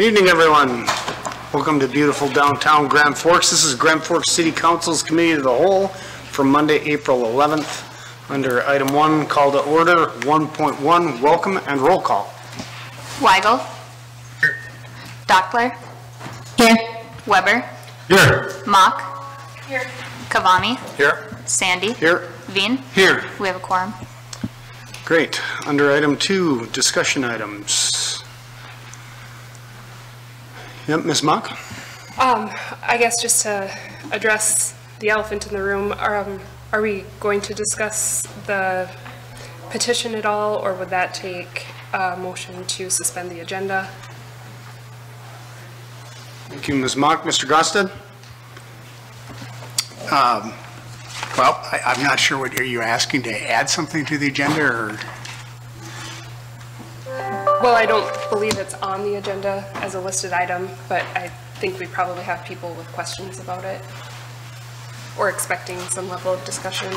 Good evening, everyone. Welcome to beautiful downtown Grand Forks. This is Grand Forks City Council's Committee of the Whole for Monday, April 11th. Under item one, call to order, 1.1, welcome and roll call. Weigel. Dachtler. Here. Weber. Here. Mock. Here. Kvamme. Here. Sande. Here. Vein. Here. We have a quorum. Great. Under item two, discussion items. Yep, Ms. Mock? Um, I guess just to address the elephant in the room, um, are we going to discuss the petition at all, or would that take a motion to suspend the agenda? Thank you, Ms. Mock. Mr. Gaustad? Well, I, I'm not sure what, are you asking to add something to the agenda or? Well, I don't believe it's on the agenda as a listed item, but I think we probably have people with questions about it, or expecting some level of discussion.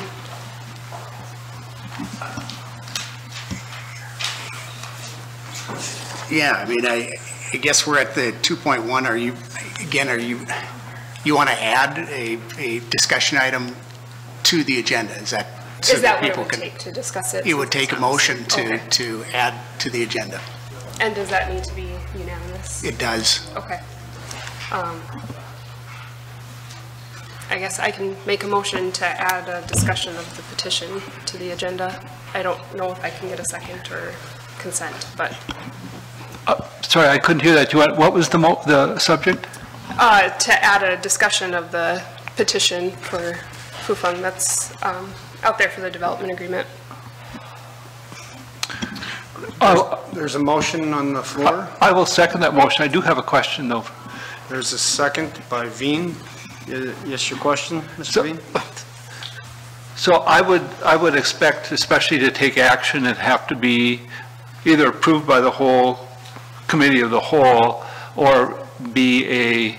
Yeah, I mean, I, I guess we're at the 2.1. Are you, again, are you, you want to add a, a discussion item to the agenda? Is that? So Is that what it people would can- take to discuss it? It would take a motion to, Okay. to add to the agenda. And does that need to be unanimous? It does. Okay. Um, I guess I can make a motion to add a discussion of the petition to the agenda. I don't know if I can get a second or consent, but, Sorry, I couldn't hear that. You want, what was the mo, the subject? uh, to add a discussion of the petition for Fufeng that's, um, out there for the development agreement. Oh, There's a motion on the floor. I will second that motion. I do have a question, though. There's a second by Vein. Y- Yes, your question, Mr. So- Vein? So I would, I would expect especially to take action and have to be either approved by the whole committee of the whole or be a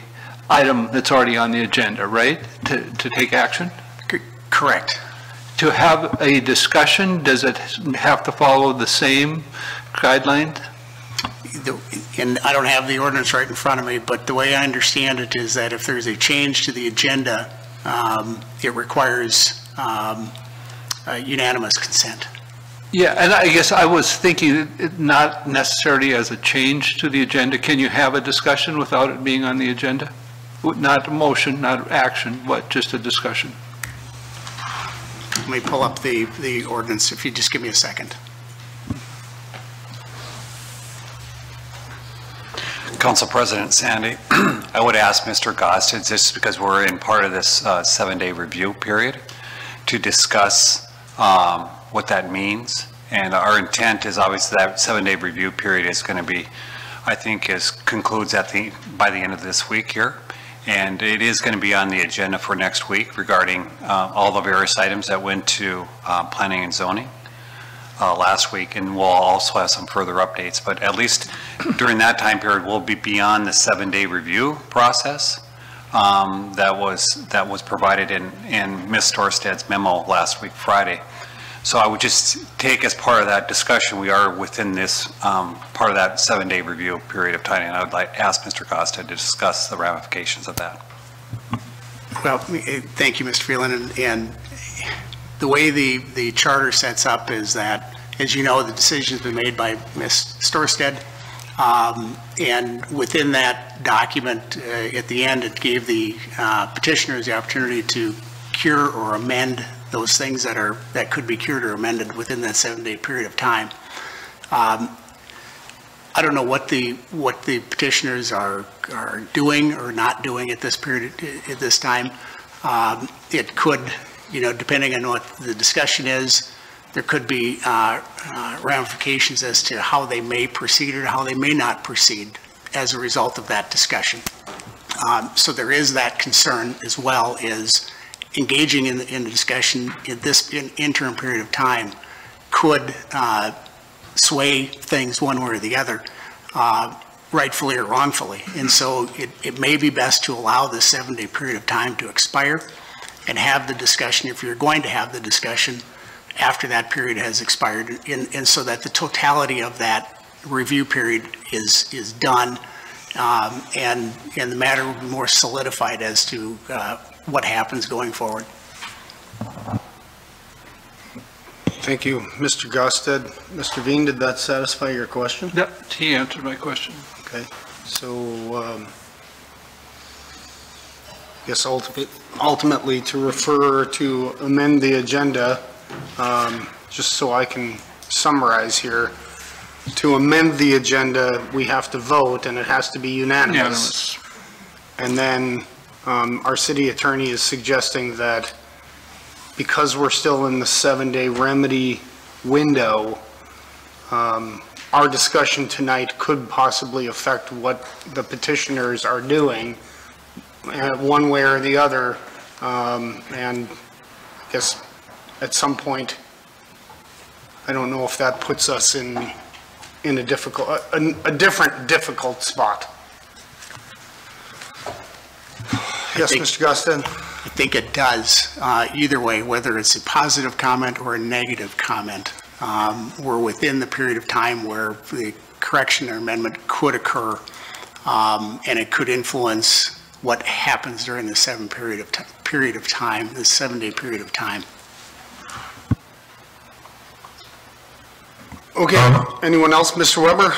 item that's already on the agenda, right? To, to take action? C- Correct. To have a discussion, does it have to follow the same guidelines? The- And I don't have the ordinance right in front of me, but the way I understand it is that if there's a change to the agenda, um, it requires um, uh, unanimous consent. Yeah, and I guess I was thinking, it- not necessarily as a change to the agenda. Can you have a discussion without it being on the agenda? Not a motion, not action, but just a discussion. Let me pull up the, the ordinance, if you just give me a second. Council President Sande, I would ask Mr. Gaustad, just because we're in part of this uh, seven-day review period, to discuss um, what that means. And our intent is obviously that seven-day review period is going to be, I think, is concludes at the, by the end of this week here. And it is going to be on the agenda for next week regarding uh, all the various items that went to uh, planning and zoning uh, last week, and we'll also have some further updates. But at least during that time period, we'll be beyond the seven-day review process um, that was, that was provided in, in Ms. Storstad's memo last week, Friday. So I would just take as part of that discussion, we are within this, um, part of that seven-day review period of time, and I would like, ask Mr. Gaustad to discuss the ramifications of that. Well, eh, thank you, Mr. Feland, and, and the way the, the charter sets up is that, as you know, the decision's been made by Ms. Storstad, um, and within that document, uh, at the end, it gave the uh, petitioners the opportunity to cure or amend those things that are, that could be cured or amended within that seven-day period of time. Um, I don't know what the, what the petitioners are, are doing or not doing at this period, at this time. Um, It could, you know, depending on what the discussion is, there could be uh, uh, ramifications as to how they may proceed or how they may not proceed as a result of that discussion. Um, So there is that concern as well, is engaging in, the- in the discussion in this in- interim period of time could uh, sway things one way or the other, uh, rightfully or wrongfully. And so it, it may be best to allow this seven-day period of time to expire and have the discussion, if you're going to have the discussion, after that period has expired, and, and so that the totality of that review period is, is done um, and, and the matter will be more solidified as to uh, what happens going forward. Thank you, Mr. Gaustad. Mr. Vein, did that satisfy your question? Yep, he answered my question. Okay, so, um, I guess ultimate- ultimately to refer to amend the agenda, um, just so I can summarize here. To amend the agenda, we have to vote, and it has to be unanimous. Unanimous. And then um, our city attorney is suggesting that because we're still in the seven-day remedy window, um, our discussion tonight could possibly affect what the petitioners are doing, uh, one way or the other. Um, And I guess at some point, I don't know if that puts us in, in a difficult, a a different difficult spot. Yes, think- Mr. Gaustad? I think it does, uh, either way, whether it's a positive comment or a negative comment. Um, We're within the period of time where the correction or amendment could occur, um, and it could influence what happens during the seven period of period of time, the seven-day period of time. Okay, Um, anyone else? Mr. Weber?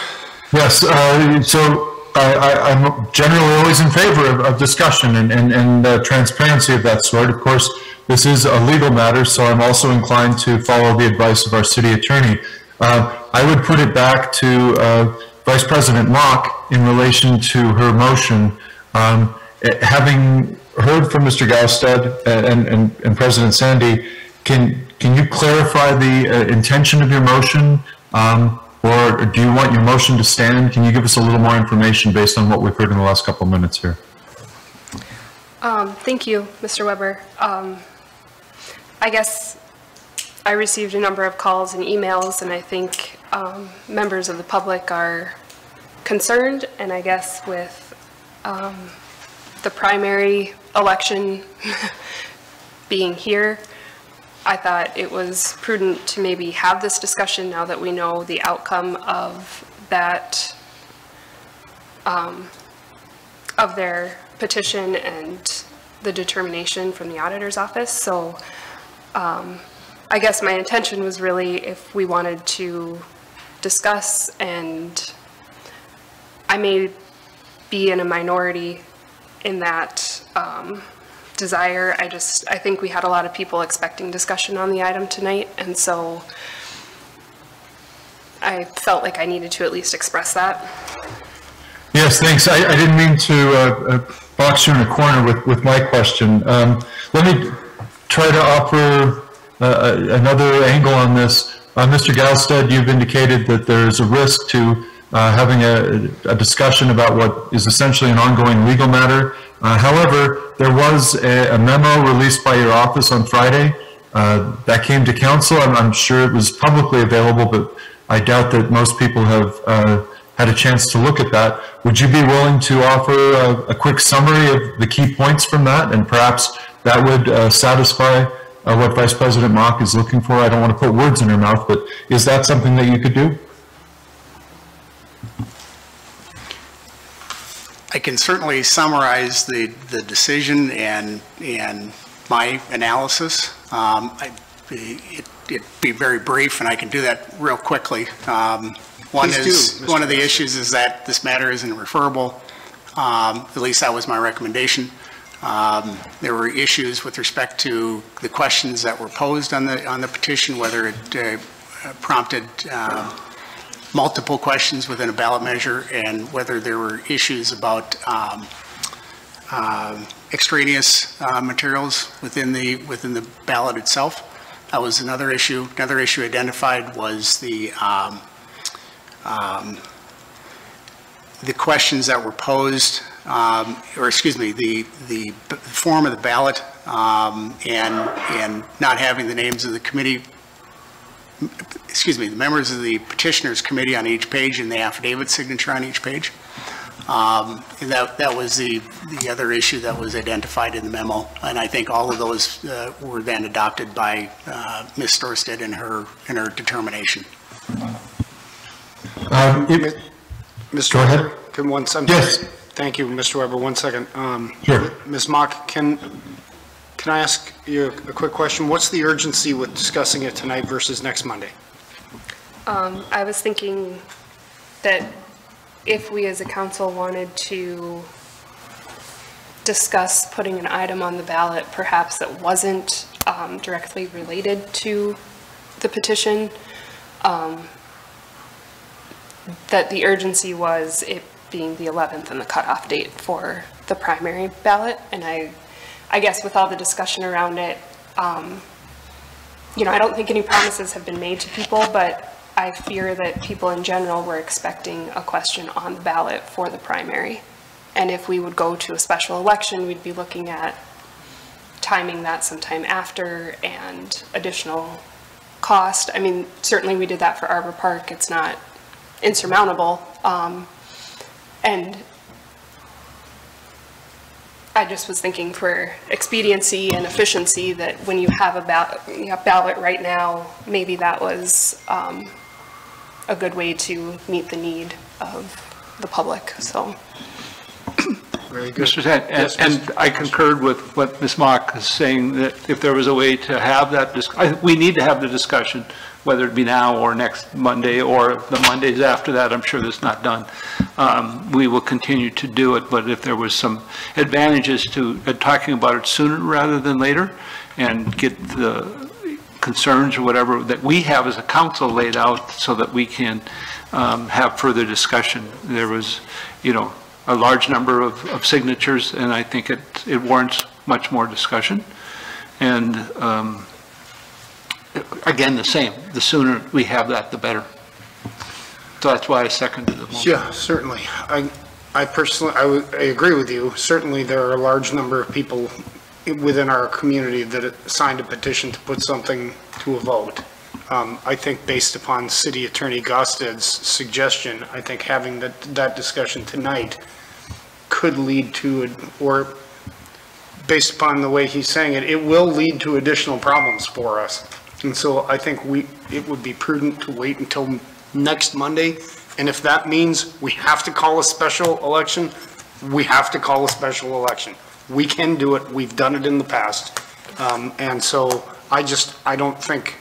Yes, uh, so I, I'm generally always in favor of, of discussion and, and, and uh, transparency of that sort. Of course, this is a legal matter, so I'm also inclined to follow the advice of our city attorney. Uh, I would put it back to uh, Vice President Mock in relation to her motion. Um, eh, having heard from Mr. Gaustad and, and, and President Sande, can, can you clarify the uh, intention of your motion? Um, or do you want your motion to stand? Can you give us a little more information based on what we've heard in the last couple of minutes here? Um, Thank you, Mr. Weber. Um, I guess I received a number of calls and emails, and I think um, members of the public are concerned, and I guess with um, the primary election being here, I thought it was prudent to maybe have this discussion now that we know the outcome of that of their petition and the determination from the auditor's office. So um, I guess my intention was really if we wanted to discuss and I may be in a minority in that um, desire. I just, I think we had a lot of people expecting discussion on the item tonight. And so I felt like I needed to at least express that. Yes, thanks. I, I didn't mean to uh, uh, box you in a corner with, with my question. Um, let me try to offer uh, another angle on this. Uh, Mr. Gaustad, you've indicated that there's a risk to uh, having a, a discussion about what is essentially an ongoing legal matter. Uh, however, there was a, a memo released by your office on Friday uh, that came to council. I'm, I'm sure it was publicly available, but I doubt that most people have uh, had a chance to look at that. Would you be willing to offer a, a quick summary of the key points from that? And perhaps that would uh, satisfy uh, what Vice President Mock is looking for? I don't want to put words in her mouth, but is that something that you could do? I can certainly summarize the, the decision and, and my analysis. Um, I, it, it'd be very brief, and I can do that real quickly. Um, one Please is, do, one of the issues is that this matter isn't referable. Um, at least that was my recommendation. Um, there were issues with respect to the questions that were posed on the, on the petition, whether it uh, prompted, um, multiple questions within a ballot measure and whether there were issues about um, um, extraneous uh, materials within the, within the ballot itself. That was another issue. Another issue identified was the, um, um, the questions that were posed, um, or excuse me, the, the form of the ballot um, and, and not having the names of the committee excuse me, the members of the petitioners committee on each page and the affidavit signature on each page. Um, and That, that was the, the other issue that was identified in the memo. And I think all of those uh, were then adopted by uh, Ms. Storstad in her, in her determination. Um, if- Mr. Go ahead. Weber, Can once, I'm Yes. Thank you, Mr. Weber, one second. Um, Sure. Ms. Mock, can, can I ask you a quick question? What's the urgency with discussing it tonight versus next Monday? Um, I was thinking that if we as a council wanted to discuss putting an item on the ballot, perhaps that wasn't um, directly related to the petition, um, that the urgency was it being the 11th and the cutoff date for the primary ballot. And I, I guess with all the discussion around it, um, you know, I don't think any promises have been made to people, but I fear that people in general were expecting a question on the ballot for the primary. And if we would go to a special election, we'd be looking at timing that sometime after and additional cost. I mean, certainly we did that for Arbor Park. It's not insurmountable. Um, and I just was thinking for expediency and efficiency that when you have a ballot, you have ballot right now, maybe that was um, a good way to meet the need of the public, so. Very good. Mr. Zen, and- Yes, and I concurred with what Ms. Mock is saying, that if there was a way to have that, dis- I- we need to have the discussion, whether it be now or next Monday, or the Mondays after that, I'm sure that's not done. Um, We will continue to do it, but if there was some advantages to uh, talking about it sooner rather than later, and get the concerns or whatever that we have as a council laid out, so that we can um, have further discussion. There was, you know, a large number of, of signatures, and I think it, it warrants much more discussion. And, um, again, the same, the sooner we have that, the better. So that's why I seconded the motion. Yeah, certainly. I, I personally, I would- I agree with you. Certainly, there are a large number of people within our community that signed a petition to put something to a vote. Um, I think based upon City Attorney Gaustad's suggestion, I think having that, that discussion tonight could lead to, or based upon the way he's saying it, it will lead to additional problems for us. And so I think we, it would be prudent to wait until next Monday. And if that means we have to call a special election, we have to call a special election. We can do it, we've done it in the past. Um, and so I just, I don't think,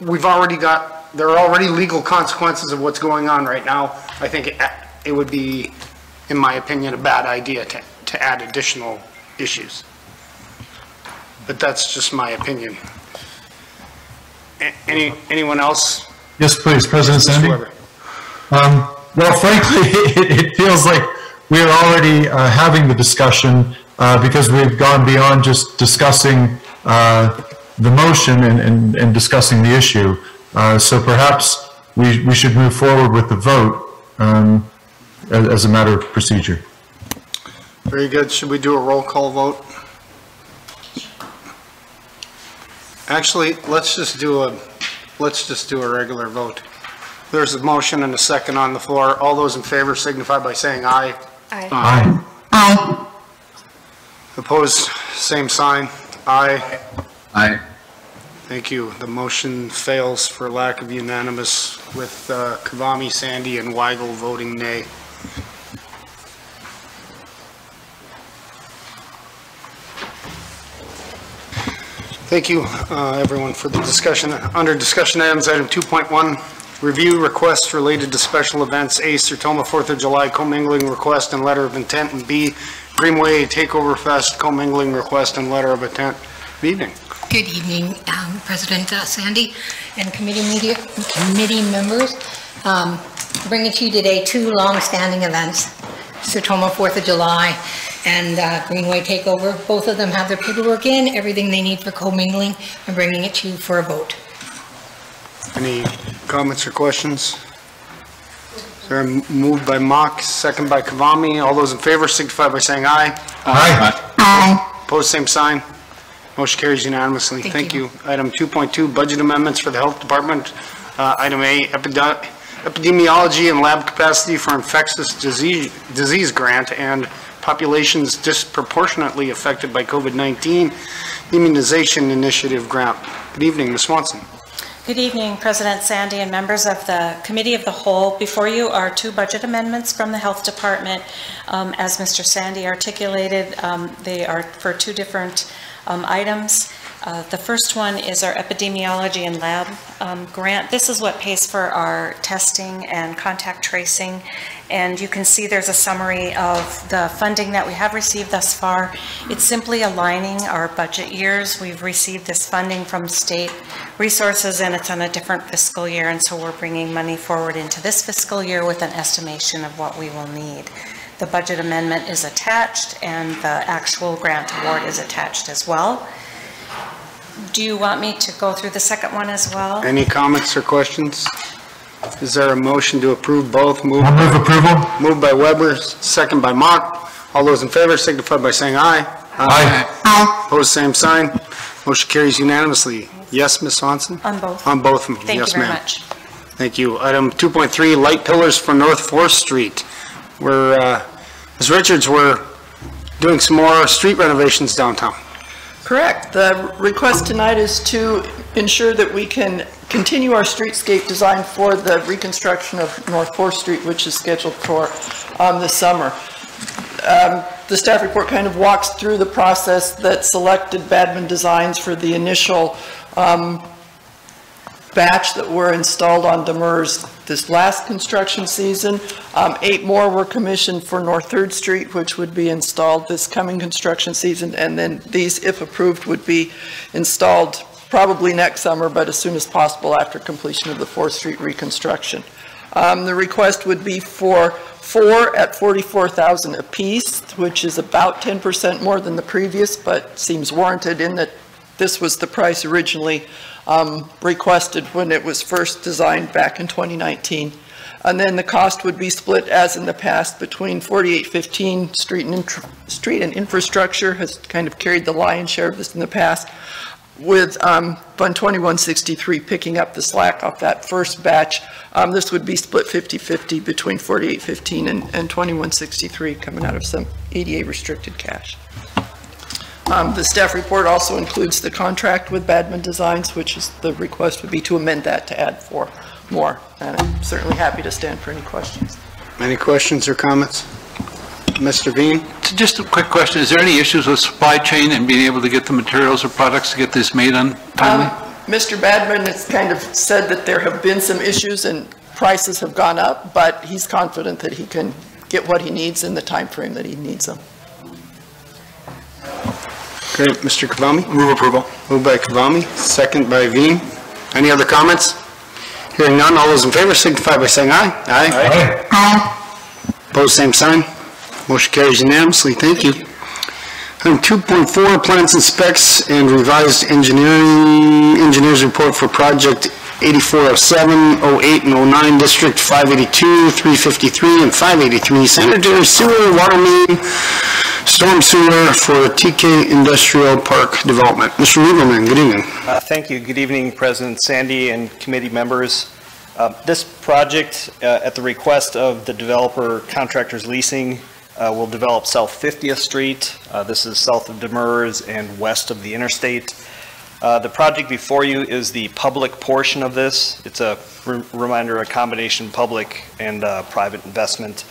we've already got, there are already legal consequences of what's going on right now. I think it, it would be, in my opinion, a bad idea to, to add additional issues. But that's just my opinion. A- Any, anyone else? Yes, please, President Sande? Um, Well, frankly, it it feels like we are already uh, having the discussion uh, because we've gone beyond just discussing uh, the motion and- and and discussing the issue. Uh, So perhaps we we should move forward with the vote um, as as a matter of procedure. Very good. Should we do a roll call vote? Actually, let's just do a, let's just do a regular vote. There's a motion and a second on the floor. All those in favor signify by saying aye. I, Aye. Opposed, same sign. Aye. Aye. Thank you. The motion fails for lack of unanimous with uh, Kvamme, Sande, and Weigel voting nay. Thank you, uh, everyone, for the discussion. Under discussion items, item 2.1, review requests related to special events, A, Sertoma Fourth of July commingling request and letter of intent, and B, Greenway Takeover Fest commingling request and letter of intent. Good evening. Good evening, um, President uh, Sande and committee media, committee members. Um, Bringing to you today two long-standing events, Sertoma Fourth of July and uh, Greenway Takeover. Both of them have their paperwork in, everything they need for commingling. I'm bringing it to you for a vote. Any comments or questions? There moved by Mock, second by Kvamme. All those in favor signify by saying aye. Aye. Aye. Opposed, same sign. Motion carries unanimously. Thank Thank you. you. Item 2.2, budget amendments for the Health Department. Uh, Item A, epidemiology and lab capacity for infectious disease disease grant and populations disproportionately affected by COVID-19 immunization initiative grant. Good evening, Ms. Swanson. Good evening, President Sande and members of the Committee of the Whole. Before you are two budget amendments from the Health Department. Um, As Mr. Sande articulated, um, they are for two different um, items. Uh, The first one is our epidemiology and lab um, grant. This is what pays for our testing and contact tracing. And you can see there's a summary of the funding that we have received thus far. It's simply aligning our budget years. We've received this funding from state resources and it's on a different fiscal year. And so we're bringing money forward into this fiscal year with an estimation of what we will need. The budget amendment is attached and the actual grant award is attached as well. Do you want me to go through the second one as well? Any comments or questions? Is there a motion to approve both? Move I'll move approval. Moved by Weber, second by Mock. All those in favor signify by saying aye. Aye. Opposed, same sign. Motion carries unanimously. Yes, Ms. Swanson? On both? On both of them, Thank you yes, very ma'am. much. Thank you. Item 2.3, light pillars for North Fourth Street. We're, uh, Ms. Richards, we're doing some more street renovations downtown. Correct. The request tonight is to ensure that we can continue our streetscape design for the reconstruction of North Fourth Street, which is scheduled for um, this summer. Um, The staff report kind of walks through the process that selected Badman Designs for the initial um, batch that were installed on Demers this last construction season. Um, Eight more were commissioned for North Third Street, which would be installed this coming construction season, and then these, if approved, would be installed probably next summer, but as soon as possible after completion of the Fourth Street reconstruction. Um, The request would be for four at 44,000 apiece, which is about 10% more than the previous, but seems warranted in that this was the price originally um, requested when it was first designed back in 2019. And then the cost would be split, as in the past, between 4815 Street and, Street and Infrastructure has kind of carried the lion's share of this in the past, with um, Fund 2163 picking up the slack off that first batch. Um, This would be split 50/50 between 4815 and and 2163, coming out of some EDA restricted cash. Um, The staff report also includes the contract with Badman Designs, which is, the request would be to amend that to add four more. And I'm certainly happy to stand for any questions. Any questions or comments? Mr. Bean? Just a quick question, is there any issues with supply chain and being able to get the materials or products to get this made on timely? Um, Mr. Badman has kind of said that there have been some issues and prices have gone up, but he's confident that he can get what he needs in the time frame that he needs them. Great, Mr. Kvamme? Move approval. Moved by Kvamme, second by Vein. Any other comments? Hearing none, all those in favor signify by saying aye. Aye. Aye. Opposed, same sign. Motion carries unanimously, thank you. Item 2.4, plans and specs and revised engineering, engineers report for project 8407, 08, and 09, District 582, 353, and 583, sanitary sewer, water main, storm sewer for TK Industrial Park Development. Mr. Lieberman, good evening. Uh, Thank you. Good evening, President Sande and committee members. Uh, This project, uh, at the request of the developer Contractors Leasing, uh, will develop South 50th Street. Uh, This is south of Demers and west of the interstate. Uh, The project before you is the public portion of this. It's a re- reminder, a combination public and uh, private investment.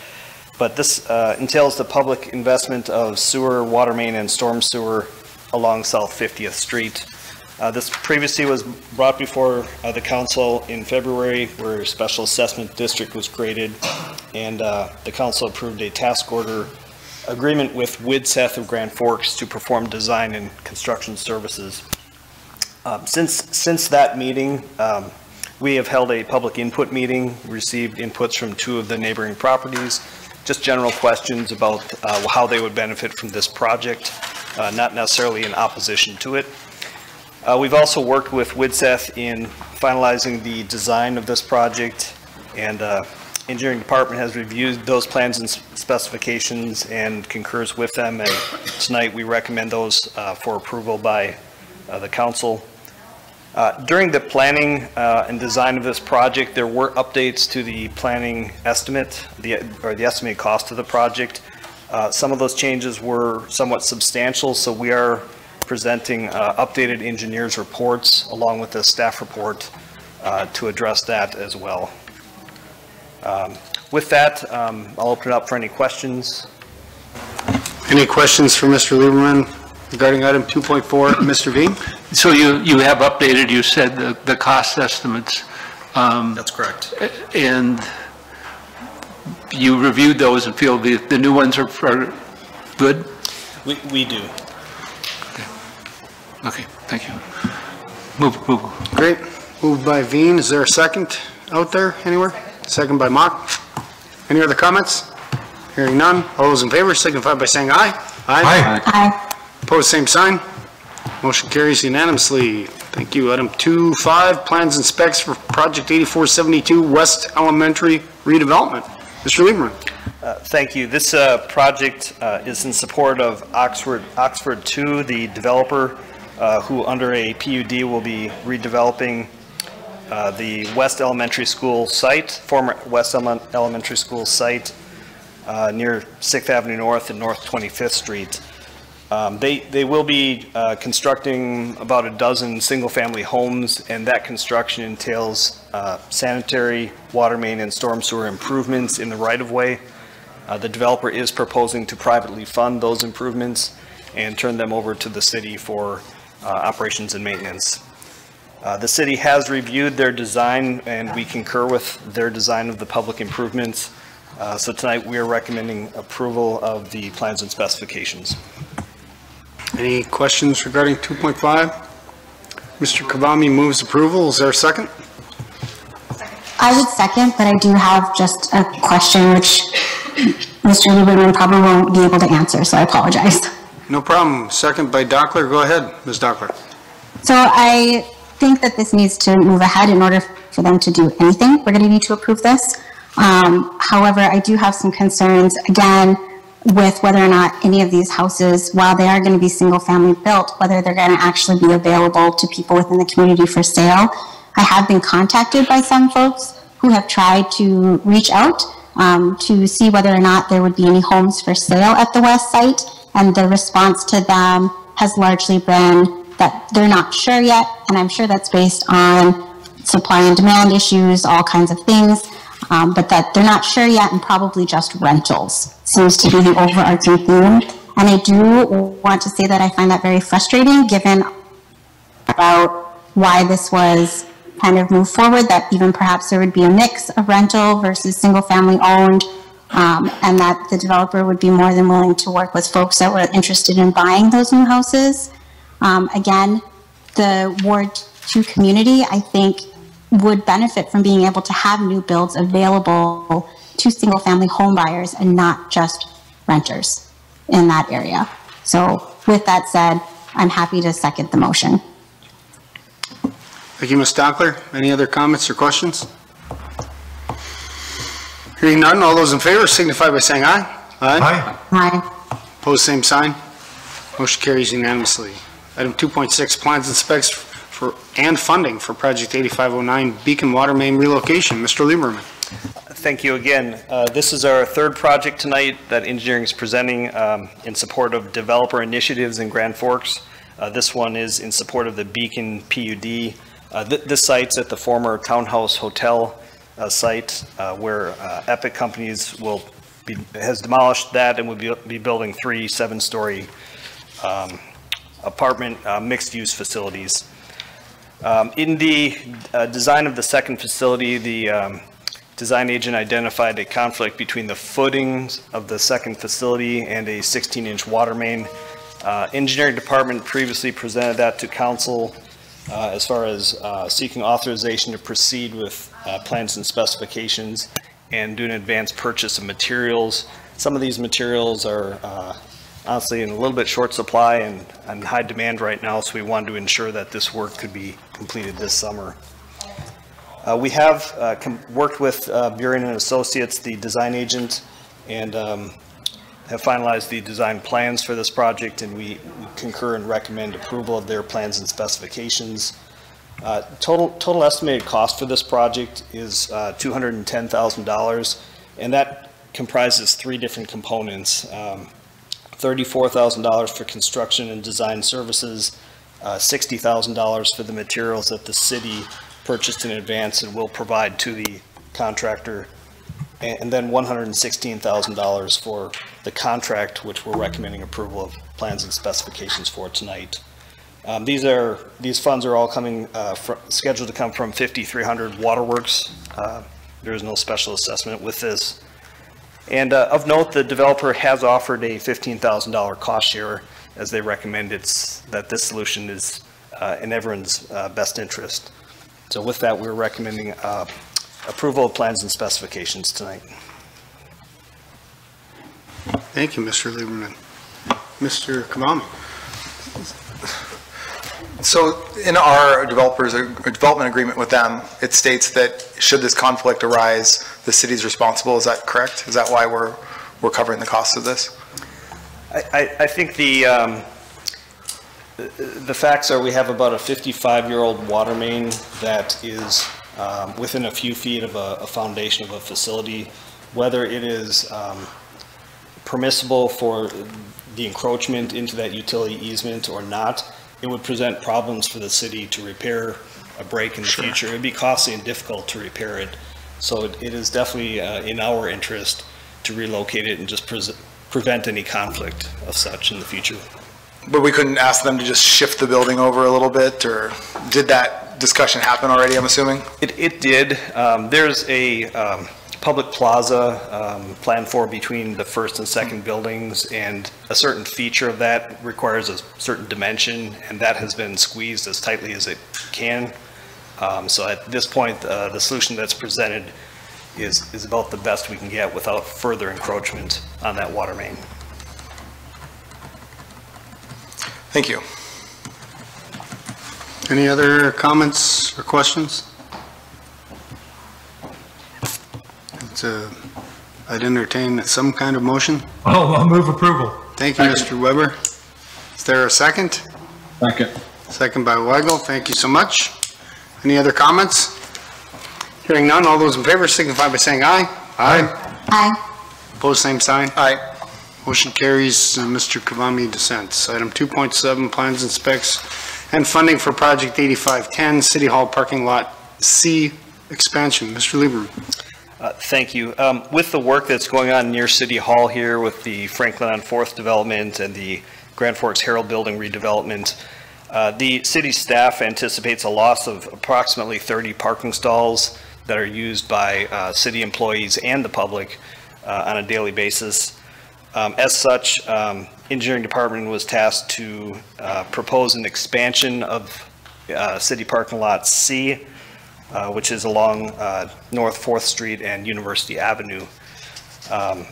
But this uh, entails the public investment of sewer, water main, and storm sewer along South 50th Street. Uh, This previously was brought before uh, the council in February, where a special assessment district was created, and uh, the council approved a task order agreement with Widseth of Grand Forks to perform design and construction services. Um, Since, since that meeting, um, we have held a public input meeting, received inputs from two of the neighboring properties, just general questions about uh, how they would benefit from this project, uh, not necessarily in opposition to it. Uh, We've also worked with Widseth in finalizing the design of this project, and uh, engineering department has reviewed those plans and specifications and concurs with them, and tonight we recommend those uh, for approval by uh, the council. Uh, During the planning uh, and design of this project, there were updates to the planning estimate, the or the estimated cost of the project. Some of those changes were somewhat substantial, so we are presenting uh, updated engineers' reports along with the staff report uh, to address that as well. Um, With that, um, I'll open it up for any questions. Any questions for Mr. Lieberman regarding item 2.4? Mr. V? So you, you have updated, you said, the, the cost estimates. um, That's correct. And you reviewed those and feel the, the new ones are, are good? We, we do. Okay, thank you. Move, move. Great. Moved by Vein. Is there a second out there anywhere? Second by Mock. Any other comments? Hearing none. All those in favor signify by saying aye. Aye. Aye. Opposed, same sign. Motion carries unanimously. Thank you. Item 2.5, plans and specs for Project 8472 West Elementary redevelopment. Mr. Lieberman. Uh, Thank you. This uh, project uh, is in support of Oxford, Oxford 2, the developer uh, who under a PUD will be redeveloping uh, the West Elementary School site, former West Ele- Elementary School site uh, near 6th Avenue North and North 25th Street. Um, They, they will be uh, constructing about a dozen single-family homes, and that construction entails uh, sanitary, water main, and storm sewer improvements in the right-of-way. Uh, The developer is proposing to privately fund those improvements and turn them over to the city for operations and maintenance. Uh, The city has reviewed their design, and we concur with their design of the public improvements. Uh, So tonight, we are recommending approval of the plans and specifications. Any questions regarding 2.5? Mr. Kvamme moves approval. Is there a second? I would second, but I do have just a question which Mr. Lieberman probably won't be able to answer, so I apologize. No problem. Second by Dachtler. Go ahead, Ms. Dachtler. So I think that this needs to move ahead in order for them to do anything. We're going to need to approve this. Um, However, I do have some concerns, again, with whether or not any of these houses, while they are going to be single-family built, whether they're going to actually be available to people within the community for sale. I have been contacted by some folks who have tried to reach out um, to see whether or not there would be any homes for sale at the west site, and the response to them has largely been that they're not sure yet, and I'm sure that's based on supply and demand issues, all kinds of things, um, but that they're not sure yet and probably just rentals seems to be the overarching theme. And I do want to say that I find that very frustrating, given about why this was kind of moved forward, that even perhaps there would be a mix of rental versus single-family owned, um, and that the developer would be more than willing to work with folks that were interested in buying those new houses. Um, Again, the Ward 2 community, I think, would benefit from being able to have new builds available to single-family home buyers and not just renters in that area. So with that said, I'm happy to second the motion. Thank you, Ms. Dachtler. Any other comments or questions? Hearing none, all those in favor signify by saying aye. Aye. Aye. Opposed, same sign. Motion carries unanimously. Item 2.6, plans and specs for, and funding for Project 8509 Beacon Water Main relocation. Mr. Lieberman. Thank you again. Uh, This is our third project tonight that engineering is presenting um, in support of developer initiatives in Grand Forks. Uh, This one is in support of the Beacon PUD. Uh, th- This site's at the former Townhouse Hotel uh, site where uh, Epic Companies will be, has demolished that and will be be building three seven-story um, apartment uh, mixed-use facilities. Um, In the uh, design of the second facility, the um, design agent identified a conflict between the footings of the second facility and a 16-inch water main. Uh, Engineering department previously presented that to council uh, as far as uh, seeking authorization to proceed with uh, plans and specifications and do an advanced purchase of materials. Some of these materials are uh, honestly in a little bit short supply and, and high demand right now, so we wanted to ensure that this work could be completed this summer. Uh, We have uh, worked with uh, and Associates, the design agent, and um, have finalized the design plans for this project, and we we concur and recommend approval of their plans and specifications. Uh, Total, total estimated cost for this project is uh, $210,000, and that comprises three different components. Um, $34,000 for construction and design services, uh, $60,000 for the materials that the city purchased in advance and will provide to the contractor. And and then $116,000 for the contract, which we're recommending approval of plans and specifications for tonight. Um, These are, these funds are all coming, uh, fr- scheduled to come from 5300 Waterworks. Uh, There is no special assessment with this. And uh, of note, the developer has offered a $15,000 cost share as they recommend it's, that this solution is uh, in everyone's uh, best interest. So with that, we're recommending uh, approval of plans and specifications tonight. Thank you, Mr. Lieberman. Mr. Kvamme? So in our developers, uh, development agreement with them, it states that should this conflict arise, the city's responsible. Is that correct? Is that why we're, we're covering the cost of this? I, I- think the, um, the- the facts are we have about a 55-year-old water main that is um, within a few feet of a, a foundation of a facility. Whether it is um, permissible for the encroachment into that utility easement or not, it would present problems for the city to repair a break in the future. It'd be costly and difficult to repair it. So it it is definitely uh, in our interest to relocate it and just pres- prevent any conflict of such in the future. But we couldn't ask them to just shift the building over a little bit, or did that discussion happen already, I'm assuming? It, it did. Um, There's a um, public plaza um, planned for between the first and second buildings, and a certain feature of that requires a certain dimension, and that has been squeezed as tightly as it can. Um, So at this point, uh, the solution that's presented is, is about the best we can get without further encroachment on that water main. Thank you. Any other comments or questions? It's a, I'd entertain some kind of motion. Oh, I'll move approval. Thank you, Mr. Weber. Is there a second? Second. Second by Weigel. Thank you so much. Any other comments? Hearing none, all those in favor signify by saying aye. Aye. Aye. Opposed, same sign. Aye. Motion carries, uh, Mr. Kvamme dissents. Item 2.7, plans and specs and funding for Project 8510, City Hall Parking Lot C expansion. Mr. Lieberman. Uh, Thank you. Um, With the work that's going on near City Hall here with the Franklin on Fourth development and the Grand Forks Herald Building redevelopment, uh, the city staff anticipates a loss of approximately 30 parking stalls that are used by uh, city employees and the public uh, on a daily basis. Um, As such, um, engineering department was tasked to uh, propose an expansion of uh, city parking lot C, uh, which is along uh, North Fourth Street and University Avenue. Um,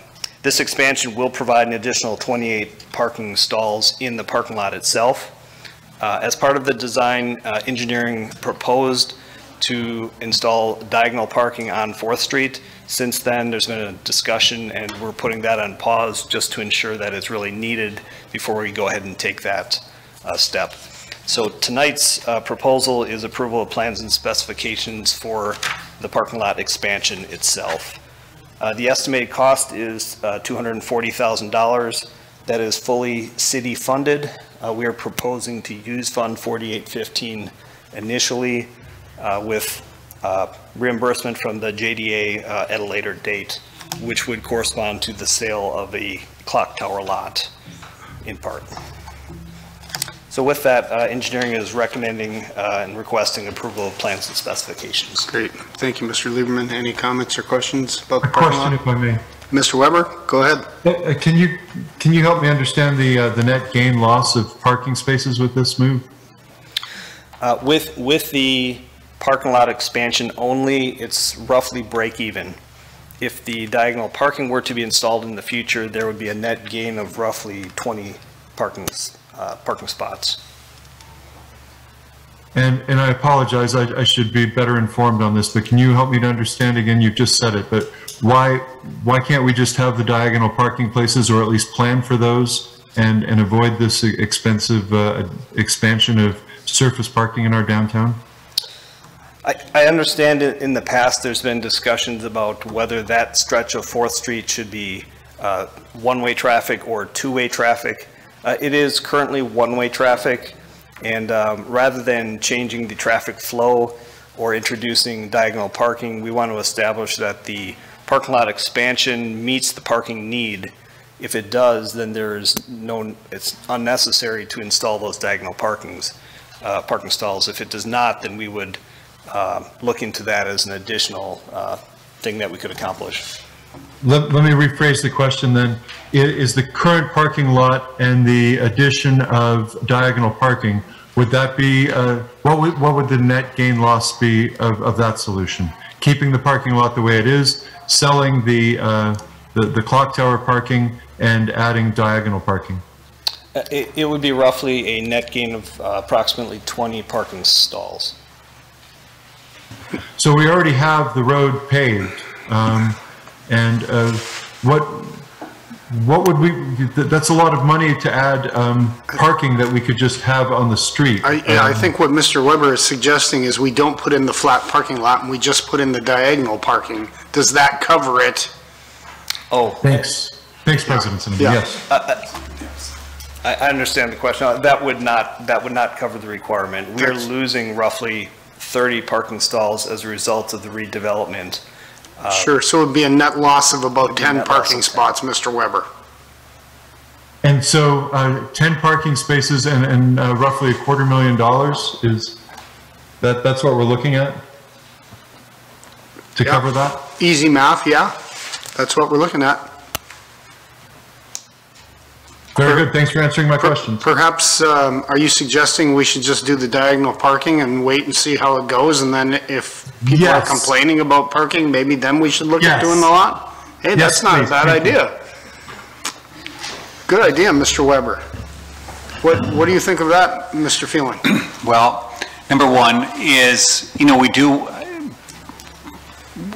This expansion will provide an additional 28 parking stalls in the parking lot itself. Uh, As part of the design, uh, engineering proposed to install diagonal parking on Fourth Street. Since then, there's been a discussion, and we're putting that on pause just to ensure that it's really needed before we go ahead and take that uh, step. So tonight's uh, proposal is approval of plans and specifications for the parking lot expansion itself. Uh, The estimated cost is uh, $240,000. That is fully city-funded. Uh, We are proposing to use Fund 4815 initially uh, with uh, reimbursement from the JDA at a later date, which would correspond to the sale of a clock tower lot in part. So with that, uh, engineering is recommending uh, and requesting approval of plans and specifications. Great. Thank you, Mr. Lieberman. Any comments or questions about the parking Question lot? if I may. Mr. Weber, go ahead. Uh, uh, Can you, can you help me understand the, uh, the net gain loss of parking spaces with this move? Uh, With, with the parking lot expansion only, it's roughly break even. If the diagonal parking were to be installed in the future, there would be a net gain of roughly 20 parking, uh, parking spots. And, and I apologize, I, I should be better informed on this, but can you help me to understand again, You've just said it, but why, why can't we just have the diagonal parking places or at least plan for those and, and avoid this expensive, uh, expansion of surface parking in our downtown? I, I understand in the past, there's been discussions about whether that stretch of Fourth Street should be uh, one-way traffic or two-way traffic. Uh, It is currently one-way traffic, and um, rather than changing the traffic flow, or introducing diagonal parking, we want to establish that the parking lot expansion meets the parking need. If it does, then there's no, it's unnecessary to install those diagonal parkings, uh, parking stalls. If it does not, then we would uh, look into that as an additional uh, thing that we could accomplish. Let, let me rephrase the question then. Is the current parking lot and the addition of diagonal parking, would that be, uh, what would, what would the net gain loss be of, of that solution? Keeping the parking lot the way it is, selling the, uh, the, the clock tower parking and adding diagonal parking? Uh, It, it would be roughly a net gain of uh, approximately 20 parking stalls. So we already have the road paved, um, and, uh, what, what would we, that's a lot of money to add, um, parking that we could just have on the street. I, yeah, I Um, think what Mr. Weber is suggesting is we don't put in the flat parking lot and we just put in the diagonal parking. Does that cover it? Oh. Thanks, thanks, President Zimmerman, Yeah. yes. I, I understand the question. Uh, That would not, that would not cover the requirement. We are losing roughly 30 parking stalls as a result of the redevelopment. Sure, so it'd be a net loss of about 10 parking of 10. spots, Mr. Weber. And so, uh, 10 parking spaces and, and uh, roughly a quarter million dollars is, that, that's what we're looking at? To Yeah. cover that? Easy math, yeah, that's what we're looking at. Very good, thanks for answering my question. Perhaps, um, are you suggesting we should just do the diagonal parking and wait and see how it goes? And then if people are complaining about parking, maybe then we should look at doing the lot? Hey, Yes, that's not a bad thank you. idea. Good idea, Mr. Weber. What, what do you think of that, Mr. Feland? Well, number one is, you know, we do,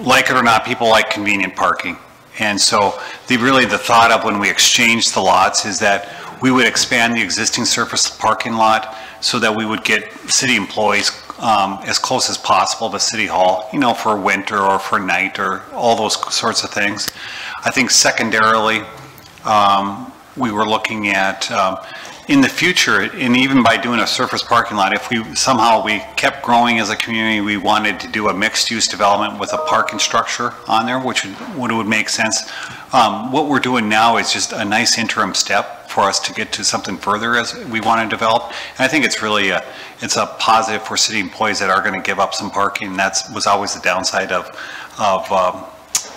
like it or not, people like convenient parking. And so the, really the thought of when we exchanged the lots is that we would expand the existing surface parking lot so that we would get city employees um, as close as possible to City Hall, you know, for winter or for night or all those sorts of things. I think secondarily, um, we were looking at, um, in the future, and even by doing a surface parking lot, if we, somehow we kept growing as a community, we wanted to do a mixed-use development with a parking structure on there, which would, would make sense. Um, What we're doing now is just a nice interim step for us to get to something further as we want to develop. And I think it's really a, it's a positive for city employees that are going to give up some parking. That was always the downside of, of um,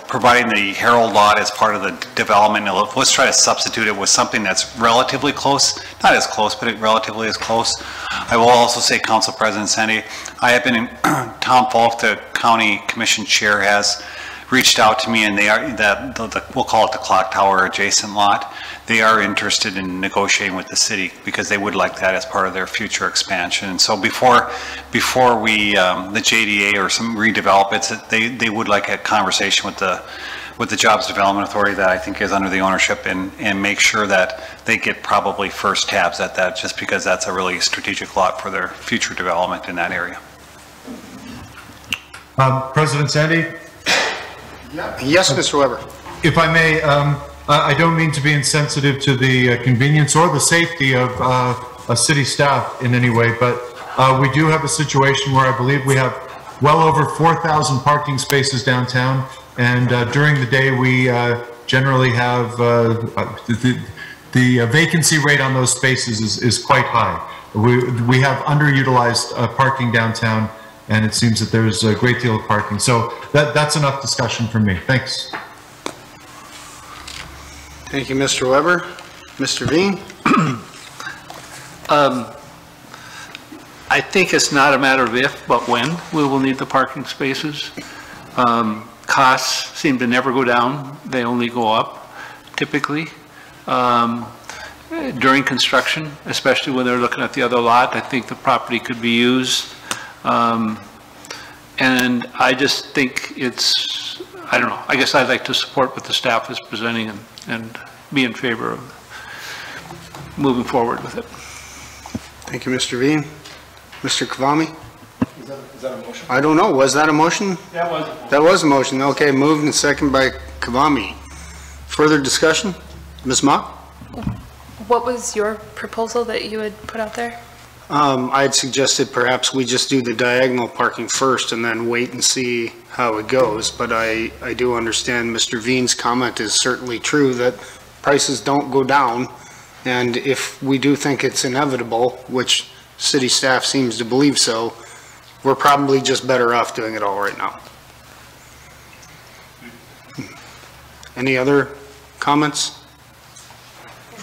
providing the Herald lot as part of the development, let's try to substitute it with something that's relatively close, not as close, but it relatively as close. I will also say, Council President Sande, I have been in, Tom Falk, the county commission chair, has reached out to me, and they are, that, the- the- we'll call it the clock tower adjacent lot. They are interested in negotiating with the city, because they would like that as part of their future expansion. And so before, before we, um, the JDA or some redevelop it, they, they would like a conversation with the, with the Jobs Development Authority that I think is under the ownership, and, and make sure that they get probably first tabs at that, just because that's a really strategic lot for their future development in that area. Um, President Sande? Yes, Mr. Weber? If I may, um, I I don't mean to be insensitive to the uh, convenience or the safety of uh, a city staff in any way, but uh, we do have a situation where I believe we have well over 4,000 parking spaces downtown, and uh, during the day, we uh, generally have, uh, uh, the the vacancy rate on those spaces is is quite high. We we have underutilized uh, parking downtown, and it seems that there's a great deal of parking. So that that's enough discussion from me. Thanks. Thank you, Mr. Weber. Mr. Vein? Um, I think it's not a matter of if, but when we will need the parking spaces. Um, Costs seem to never go down, they only go up typically. Um, During construction, especially when they're looking at the other lot, I think the property could be used. Um, And I just think it's, I don't know, I guess I'd like to support what the staff is presenting and, and be in favor of moving forward with it. Thank you, Mr. Vein. Mr. Kvamme? Is that, is that a motion? I don't know, was that a motion? That was. That was a motion, okay, moved and second by Kvamme. Further discussion? Ms. Mock? What was your proposal that you had put out there? Um, I had suggested perhaps we just do the diagonal parking first and then wait and see how it goes. But I, I do understand Mr. Vein's comment is certainly true that prices don't go down. And if we do think it's inevitable, which city staff seems to believe so, we're probably just better off doing it all right now. Any other comments?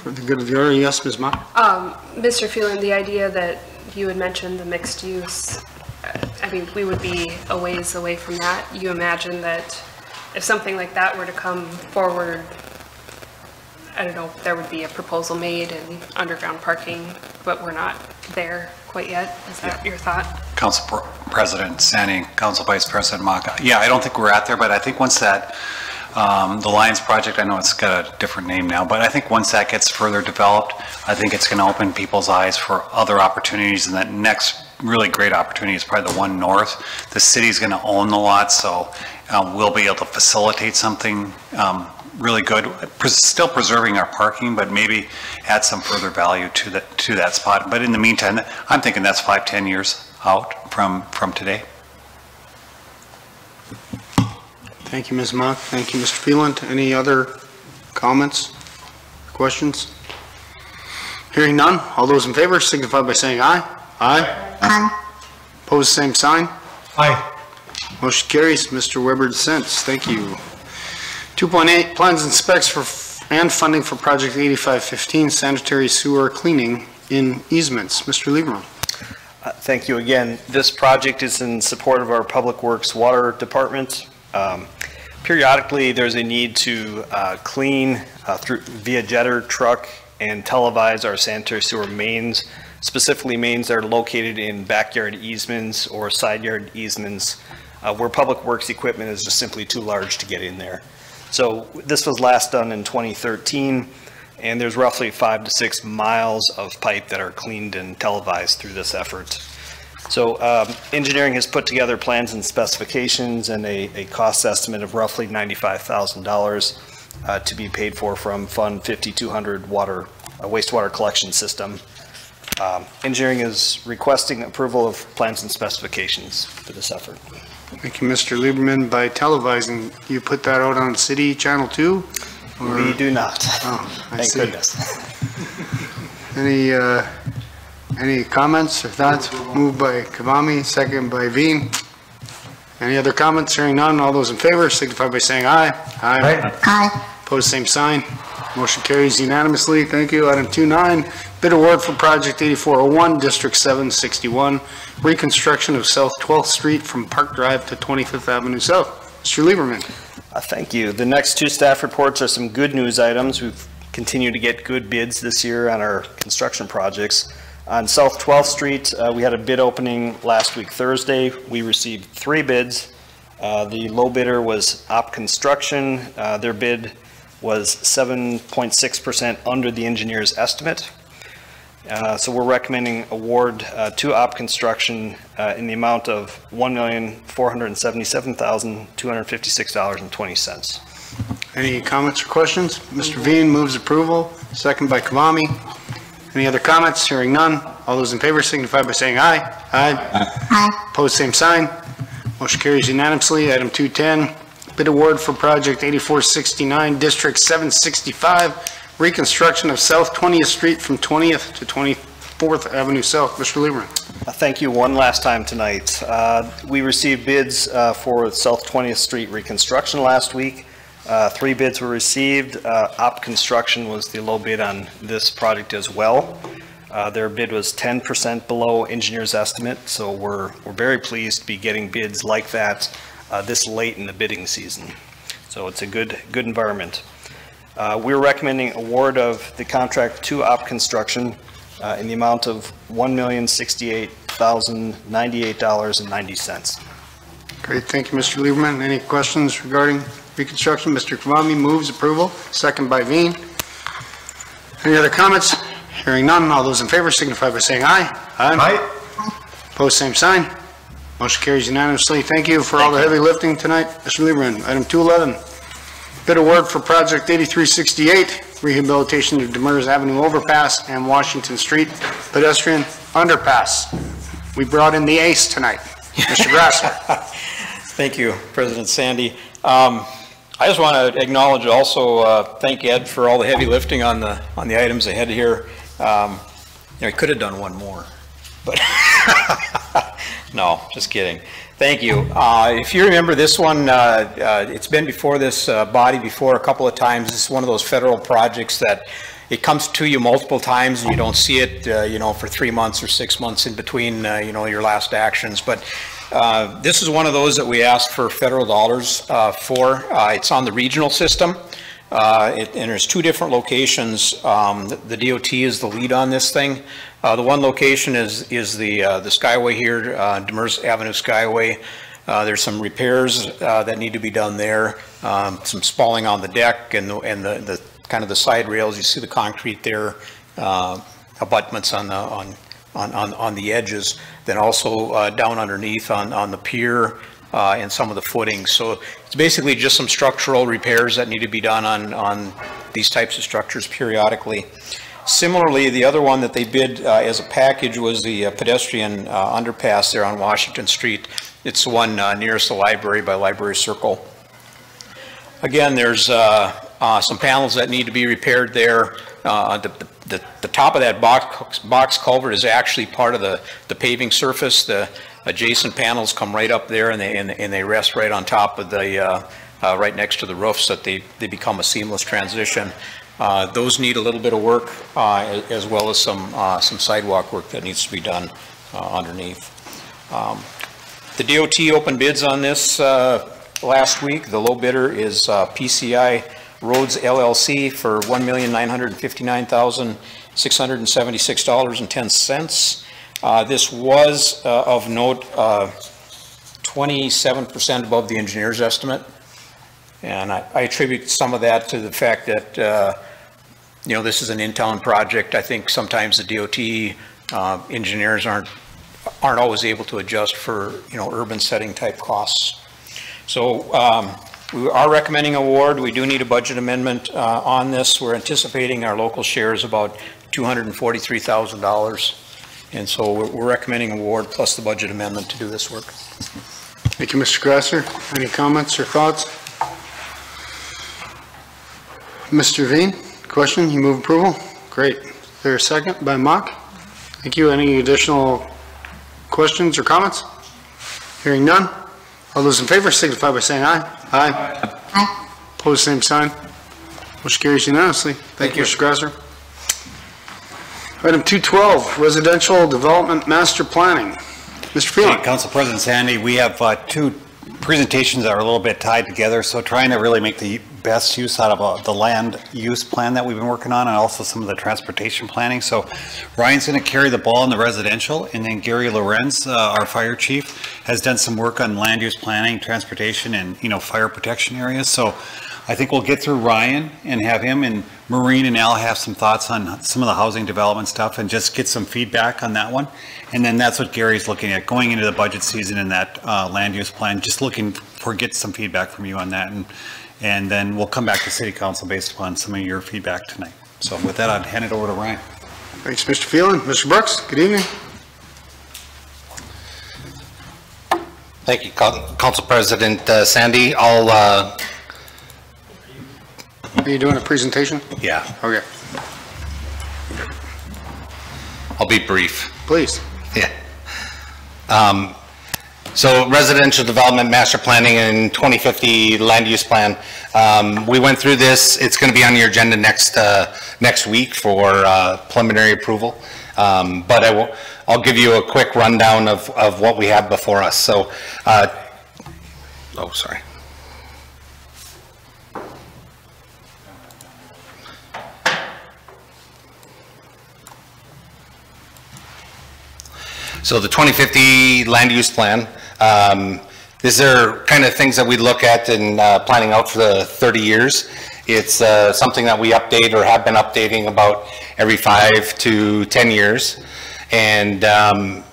For the good of the order, yes, Ms. Mock? Um, Mr. Feland, the idea that you had mentioned the mixed use, uh, I mean, we would be a ways away from that. You imagine that if something like that were to come forward, I don't know, there would be a proposal made and underground parking, but we're not there quite yet. Is that your thought? Council President Sande, Council Vice President Mock. Yeah, I don't think we're at there, but I think once that, um, the Lions Project, I know it's got a different name now, but I think once that gets further developed, I think it's going to open people's eyes for other opportunities, and that next really great opportunity is probably the one north. The city's going to own the lot, so uh, we'll be able to facilitate something um, really good, still preserving our parking, but maybe add some further value to that, to that spot. But in the meantime, I'm thinking that's five, 10 years out from, from today. Thank you, Ms. Mock. Thank you, Mr. Feland. Any other comments, questions? Hearing none, all those in favor signify by saying aye. Aye. Aye. Pose same sign. Aye. Motion carries. Mr. Weber dissents. Thank you. 2.8, plans and specs for, and funding for Project 8515 sanitary sewer cleaning in easements. Mr. Lieberman. Uh, Thank you again. This project is in support of our Public Works Water Department. Um, Periodically, there's a need to uh, clean uh, through via jetter truck and televise our sanitary sewer mains, specifically mains that are located in backyard easements or side yard easements uh, where Public Works equipment is just simply too large to get in there. So this was last done in 2013, and there's roughly five to six miles of pipe that are cleaned and televised through this effort. So um, engineering has put together plans and specifications and a, a cost estimate of roughly $95,000 uh, to be paid for from Fund 5200 water, uh, wastewater collection system. Um, Engineering is requesting approval of plans and specifications for this effort. Thank you, Mr. Lieberman. By televising, you put that out on City Channel 2? or- We do not. Oh, Thank see. goodness. Any, uh, any comments or thoughts? Moved by Kvamme, second by Vein. Any other comments? Hearing none, all those in favor signify by saying aye. Aye. Aye. Pose same sign. Motion carries unanimously. Thank you. Item 2.9, bid award for Project 8401, District 761, reconstruction of South 12th Street from Park Drive to 25th Avenue South. Mr. Lieberman. Uh, Thank you. The next two staff reports are some good news items. We've continued to get good bids this year on our construction projects. On South 12th Street, uh, we had a bid opening last week Thursday. We received three bids. Uh, The low bidder was Opp Construction. Uh, Their bid was 7.6% under the engineer's estimate. Uh, So we're recommending award uh, to Opp Construction uh, in the amount of $1,477,256.20. Any comments or questions? Mr. Vein moves approval, second by Kvamme. Any other comments? Hearing none. All those in favor signify by saying aye. Aye. Aye. Pose same sign. Motion carries unanimously. Item 210, bid award for project 8469, District 765, reconstruction of South 20th Street from 20th to 24th Avenue South. Mr. Lieberman. Uh, Thank you one last time tonight. Uh, We received bids uh, for South 20th Street reconstruction last week. Uh, Three bids were received. Uh, Opp Construction was the low bid on this project as well. Uh, Their bid was 10% below engineer's estimate, so we're, we're very pleased to be getting bids like that uh, this late in the bidding season. So it's a good, good environment. Uh, We're recommending award of the contract to Opp Construction in the amount of $1,068,098.90. Great, thank you, Mr. Lieberman. Any questions regarding reconstruction? Mr. Kvamme moves approval, second by Vein. Any other comments? Hearing none, all those in favor signify by saying aye. Aye. Pose same sign. Motion carries unanimously. Thank you for all the heavy lifting tonight, Mr. Lieberman. Item 211, bid award for project 8368, rehabilitation of Demers Avenue overpass and Washington Street pedestrian underpass. We brought in the ace tonight, Mr. Grasser. Thank you, President Sande. Um, I just want to acknowledge also, uh, thank Ed for all the heavy lifting on the, on the items ahead here. Um, You know, he could have done one more, but, no, just kidding. Thank you. Uh, If you remember this one, uh, uh, it's been before this uh, body before a couple of times. This is one of those federal projects that it comes to you multiple times and you don't see it, uh, you know, for three months or six months in between, uh, you know, your last actions. But uh, this is one of those that we asked for federal dollars uh, for. Uh, It's on the regional system. Uh, it- And there's two different locations. Um, The the DOT is the lead on this thing. Uh, The one location is, is the, the Skyway here, uh, Demers Avenue Skyway. There's some repairs that need to be done there, um, some spalling on the deck and, the- and the, the, kind of the side rails. You see the concrete there, abutments on the, on, on, on on the edges. Then also uh, down underneath on, on the pier uh, and some of the footings. So it's basically just some structural repairs that need to be done on, on these types of structures periodically. Similarly, the other one that they bid uh, as a package was the uh, pedestrian uh, underpass there on Washington Street. It's the one uh, nearest the library by Library Circle. Again, there's uh, some panels that need to be repaired there. Uh, The the the top of that box box culvert is actually part of the the paving surface. The adjacent panels come right up there and they and and they rest right on top of the, uh, uh, right next to the roofs that they they become a seamless transition. Uh, Those need a little bit of work uh, as well as some some sidewalk work that needs to be done underneath. Um, the DOT opened bids on this last week. The low bidder is PCI Roads LLC for $1,959,676.10. Uh, This was uh, of note, uh, 27% above the engineer's estimate. And I I attribute some of that to the fact that, uh, you know, this is an in-town project. I think sometimes the DOT uh, engineers aren't aren't always able to adjust for, you know, urban setting type costs. So um, we are recommending award. We do need a budget amendment uh, on this. We're anticipating our local share is about $243,000. And so we're- we're recommending award plus the budget amendment to do this work. Thank you, Mr. Grasser. Any comments or thoughts? Mr. Vein, question, you move approval? Great. There a second by Mock? Thank you. Any additional questions or comments? Hearing none. All those in favor signify by saying aye. Aye. Aye. Pose same sign. Motion carries unanimously. Thank you, Mr. Grasser. Item 212, Residential Development Master Planning. Mr. Feland. Hey, Council President Sande, we have uh, two presentations that are a little bit tied together, so trying to really make the best use out of uh, the land use plan that we've been working on and also some of the transportation planning. So Ryan's going to carry the ball in the residential, and then Gary Lorenz, uh, our fire chief, has done some work on land use planning, transportation, and, you know, fire protection areas. So I think we'll get through Ryan and have him and Maureen and Al have some thoughts on some of the housing development stuff and just get some feedback on that one. And then that's what Gary's looking at, going into the budget season and that uh, land use plan, just looking for, get some feedback from you on that. And, and then we'll come back to city council based upon some of your feedback tonight. So with that, I'd hand it over to Ryan. Thanks, Mr. Feland. Mr. Brooks, good evening. Thank you, Council President uh, Sande. I'll, uh, Are you doing a presentation? yeah, Okay, I'll be brief. please. Yeah. Um, So residential development master planning and 2050 land use plan. Um, We went through this. It's going to be on your agenda next, uh, next week for uh, preliminary approval. Um, But I will, I'll give you a quick rundown of, of what we have before us. So, uh, oh, sorry. So the 2050 land use plan, um, these are kind of things that we look at in uh, planning out for the 30 years. It's uh, something that we update or have been updating about every five to 10 years. And um,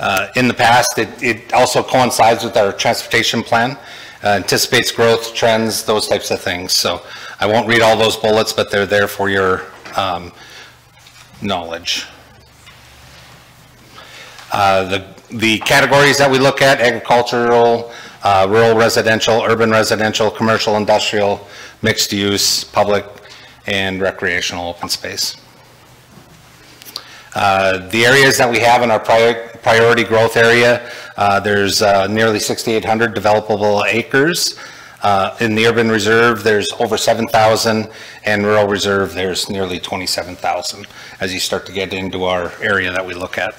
uh, in the past, it, it also coincides with our transportation plan, uh, anticipates growth, trends, those types of things. So I won't read all those bullets, but they're there for your um, knowledge. Uh, The the categories that we look at, agricultural, uh, rural residential, urban residential, commercial, industrial, mixed use, public, and recreational open space. Uh, The areas that we have in our prior- priority growth area, uh, there's uh, nearly 6,800 developable acres. Uh, In the urban reserve, there's over 7,000, and rural reserve, there's nearly 27,000, as you start to get into our area that we look at.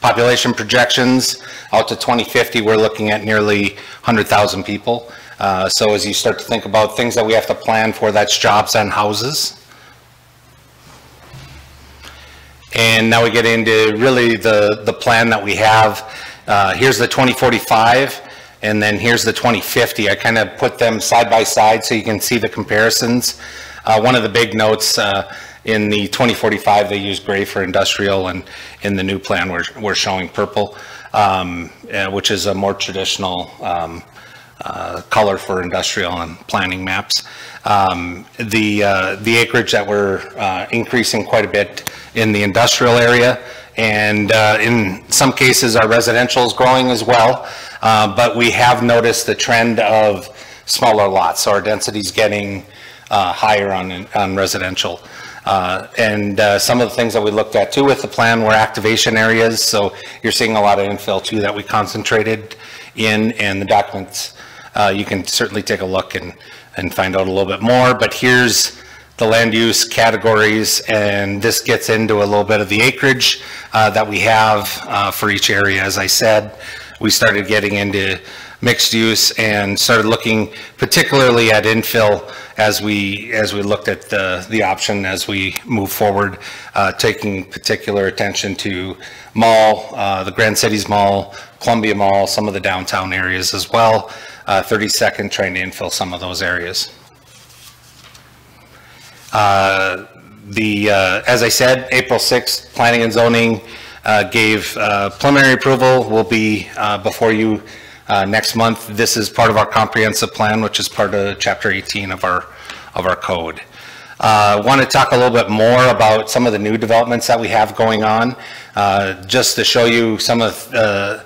Population projections, out to 2050, we're looking at nearly 100,000 people. Uh, So as you start to think about things that we have to plan for, that's jobs and houses. And now we get into really the, the plan that we have. Uh, Here's the 2045, and then here's the 2050. I kind of put them side by side so you can see the comparisons. Uh, One of the big notes, uh, in the 2045, they use gray for industrial, and in the new plan, we're, we're showing purple, um, uh, which is a more traditional um, uh, color for industrial and planning maps. Um, The, uh, the acreage that we're uh, increasing quite a bit in the industrial area, and uh, in some cases, our residential is growing as well, Uh, but we have noticed the trend of smaller lots, so our is getting higher on, on residential. Uh, And uh, some of the things that we looked at too with the plan were activation areas, so you're seeing a lot of infill too that we concentrated in, and the documents, uh, you can certainly take a look and, and find out a little bit more, but here's the land use categories, and this gets into a little bit of the acreage uh, that we have uh, for each area. As I said, we started getting into mixed use and started looking particularly at infill as we, as we looked at the, the option as we move forward, uh, taking particular attention to mall, uh, the Grand Cities Mall, Columbia Mall, some of the downtown areas as well. Uh, 32nd, trying to infill some of those areas. Uh, The, uh, as I said, April 6th, Planning and Zoning uh, gave preliminary approval, will be before you uh, next month. This is part of our comprehensive plan, which is part of Chapter 18 of our, of our code. Uh, Want to talk a little bit more about some of the new developments that we have going on, uh, just to show you some of, uh,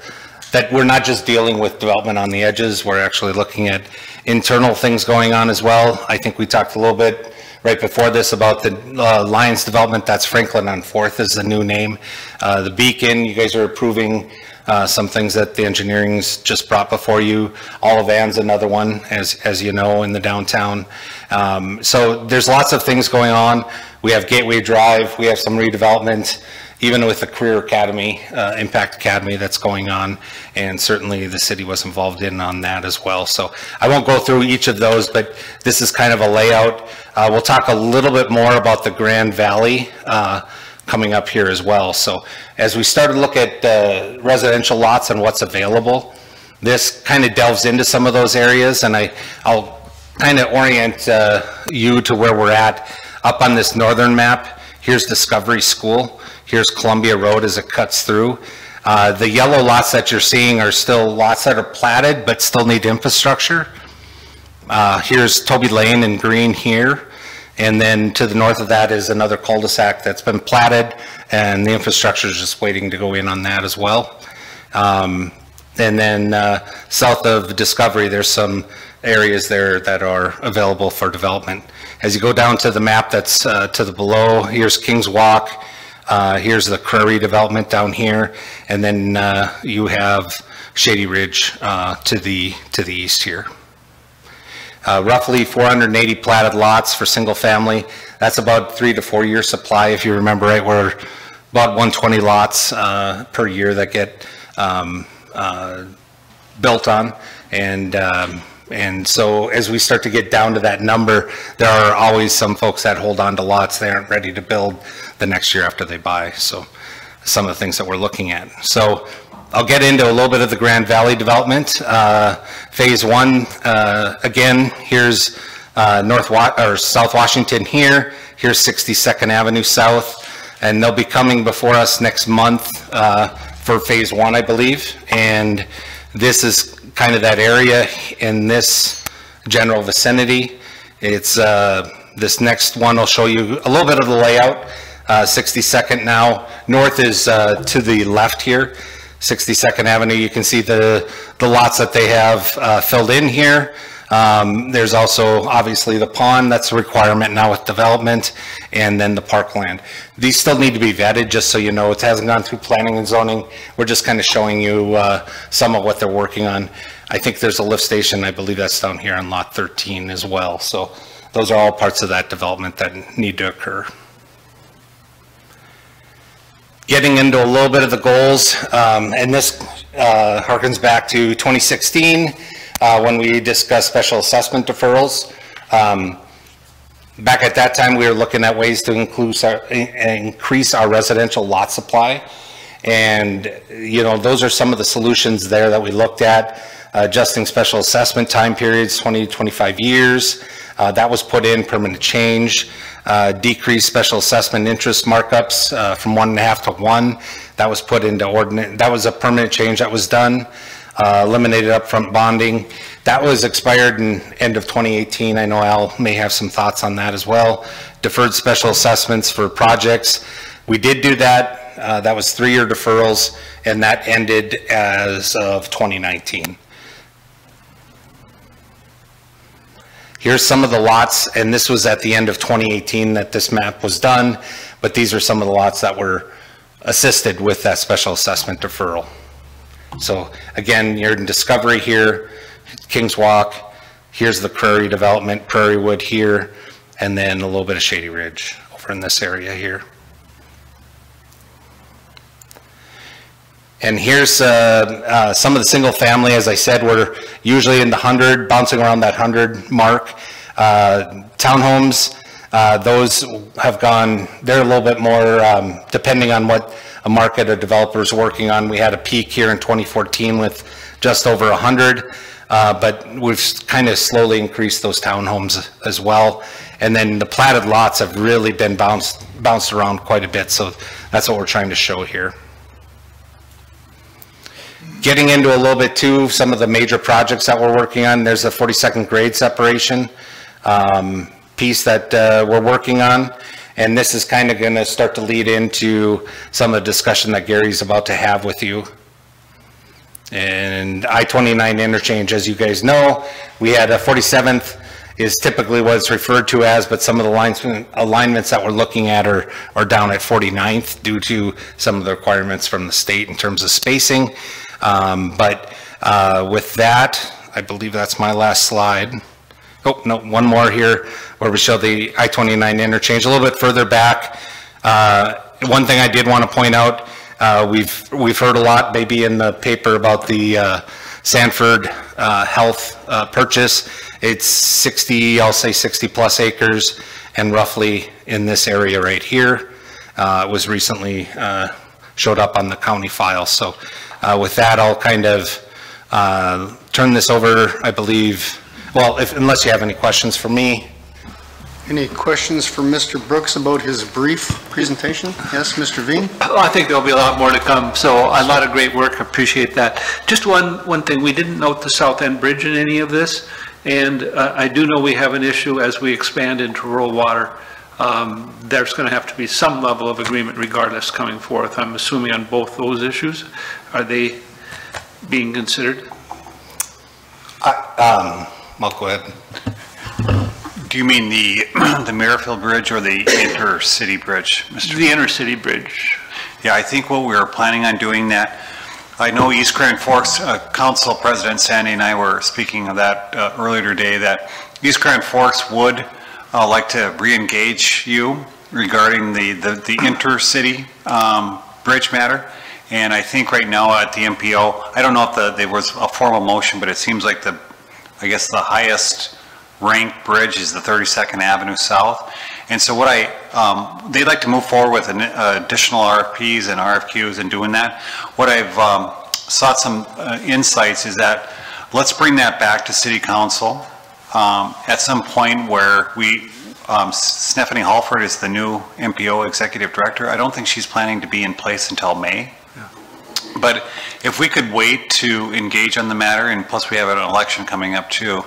that we're not just dealing with development on the edges, we're actually looking at internal things going on as well. I think we talked a little bit right before this about the uh, Lions development, that's Franklin on Fourth is the new name. Uh, The Beacon, you guys are approving uh, some things that the engineering's just brought before you. Olive Ann's another one, as, as you know, in the downtown. Um, So there's lots of things going on. We have Gateway Drive, we have some redevelopment, even with the Career Academy, uh, Impact Academy that's going on, and certainly the city was involved in on that as well. So I won't go through each of those, but this is kind of a layout. Uh, We'll talk a little bit more about the Grand Valley uh, coming up here as well. So as we start to look at uh, residential lots and what's available, this kind of delves into some of those areas, and I, I'll kind of orient uh, you to where we're at. Up on this northern map, here's Discovery School, here's Columbia Road as it cuts through. Uh, The yellow lots that you're seeing are still lots that are platted, but still need infrastructure. Uh, Here's Toby Lane in green here, and then to the north of that is another cul-de-sac that's been platted, and the infrastructure is just waiting to go in on that as well. Um, And then uh, south of Discovery, there's some areas there that are available for development. As you go down to the map that's uh, to the below, here's Kings Walk, uh, here's the Prairie development down here, and then uh, you have Shady Ridge uh, to the, to the east here. Uh, Roughly 480 platted lots for single family. That's about three to four year supply, if you remember right, we're about 120 lots uh, per year that get um, uh, built on. And, um, and so as we start to get down to that number, there are always some folks that hold on to lots they aren't ready to build the next year after they buy. So some of the things that we're looking at. So I'll get into a little bit of the Grand Valley development. Uh, Phase one, uh, again, here's uh, North Wa, or South Washington here, here's 62nd Avenue South, and they'll be coming before us next month uh, for Phase one, I believe. And this is kind of that area in this general vicinity. It's, uh, this next one I'll show you a little bit of the layout. uh, 62nd now. North is uh, to the left here, 62nd Avenue. You can see the, the lots that they have uh, filled in here. Um, There's also obviously the pond, that's a requirement now with development, and then the parkland. These still need to be vetted, just so you know, it hasn't gone through planning and zoning. We're just kind of showing you uh, some of what they're working on. I think there's a lift station, I believe that's down here on lot 13 as well. So those are all parts of that development that need to occur. Getting into a little bit of the goals, um, and this uh, harkens back to 2016, uh, when we discussed special assessment deferrals. Um, Back at that time, we were looking at ways to our- increase our residential lot supply. And, you know, those are some of the solutions there that we looked at, adjusting special assessment time periods, 20 to 25 years. Uh, That was put in, permanent change, uh, decrease special assessment interest markups uh, from one and a half to one. That was put into ordinance, that was a permanent change that was done, uh, eliminated upfront bonding. That was expired in end of 2018. I know Al may have some thoughts on that as well. Deferred special assessments for projects. We did do that. Uh, That was three-year deferrals, and that ended as of 2019. Here's some of the lots, and this was at the end of 2018 that this map was done, but these are some of the lots that were assisted with that special assessment deferral. So again, you're in Discovery here, Kings Walk, here's the Prairie Development, Prairie Wood here, and then a little bit of Shady Ridge over in this area here. And here's uh, uh, some of the single family, as I said, we're usually in the 100, bouncing around that 100 mark. Uh, Townhomes, uh, those have gone, they're a little bit more, um, depending on what a market a developer's working on. We had a peak here in 2014 with just over 100, uh, but we've kind of slowly increased those townhomes as well. And then the platted lots have really been bounced, bounced around quite a bit, so that's what we're trying to show here. Getting into a little bit too, some of the major projects that we're working on, there's the 42nd grade separation um, piece that uh, we're working on. And this is kind of going to start to lead into some of the discussion that Gary's about to have with you. And I-29 interchange, as you guys know, we had a 47th is typically what it's referred to as, but some of the lines, alignments that we're looking at are, are down at 49th due to some of the requirements from the state in terms of spacing. Um, But uh, with that, I believe that's my last slide. Oh, no, one more here where we show the I-29 interchange. A little bit further back, uh, one thing I did want to point out, uh, we've, we've heard a lot maybe in the paper about the uh, Sanford uh, Health uh, purchase. It's 60, I'll say 60-plus acres and roughly in this area right here. It was recently showed up on the county file. So uh, with that, I'll kind of uh, turn this over, I believe, well, if, unless you have any questions for me. Any questions for Mr. Brooks about his brief presentation? Yes, Mr. Vein? Oh, I think there'll be a lot more to come, so a lot of great work, appreciate that. Just one, one thing, we didn't note the South End Bridge in any of this, and uh, I do know we have an issue as we expand into rural water. Um, There's going to have to be some level of agreement regardless coming forth, I'm assuming on both those issues. Are they being considered? Um, I'll go ahead. Do you mean the, the Merrifield Bridge or the intercity bridge, Mr.? The intercity bridge. Yeah, I think what we were planning on doing that, I know East Grand Forks uh, Council President Sande and I were speaking of that uh, earlier today, that East Grand Forks would uh, like to re-engage you regarding the, the the intercity um, bridge matter. And I think right now at the MPO, I don't know if the, there was a formal motion, but it seems like the, I guess the highest ranked bridge is the 32nd Avenue South. And so what I, um, they'd like to move forward with an uh, additional RFPs and RFQs and doing that. What I've um, sought some uh, insights is that let's bring that back to city council um, at some point where we, um, Stephanie Halford is the new MPO executive director. I don't think she's planning to be in place until May. But if we could wait to engage on the matter, and plus we have an election coming up too,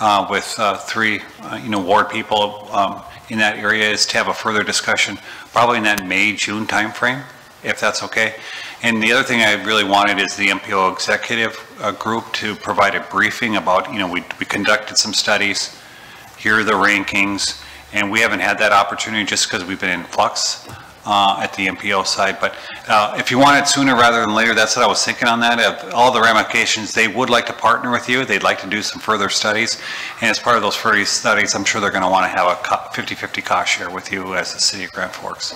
uh, with uh, three, uh, you know, ward people um, in that area is to have a further discussion, probably in that May, June timeframe, if that's okay. And the other thing I really wanted is the MPO executive uh, group to provide a briefing about, you know, we we conducted some studies, here are the rankings, and we haven't had that opportunity just because we've been in flux uh, at the MPO side. But uh, if you want it sooner rather than later, that's what I was thinking on that. Of all the ramifications, they would like to partner with you. They'd like to do some further studies. And as part of those further studies, I'm sure they're going to want to have a 50/50 cost share with you as the city of Grand Forks.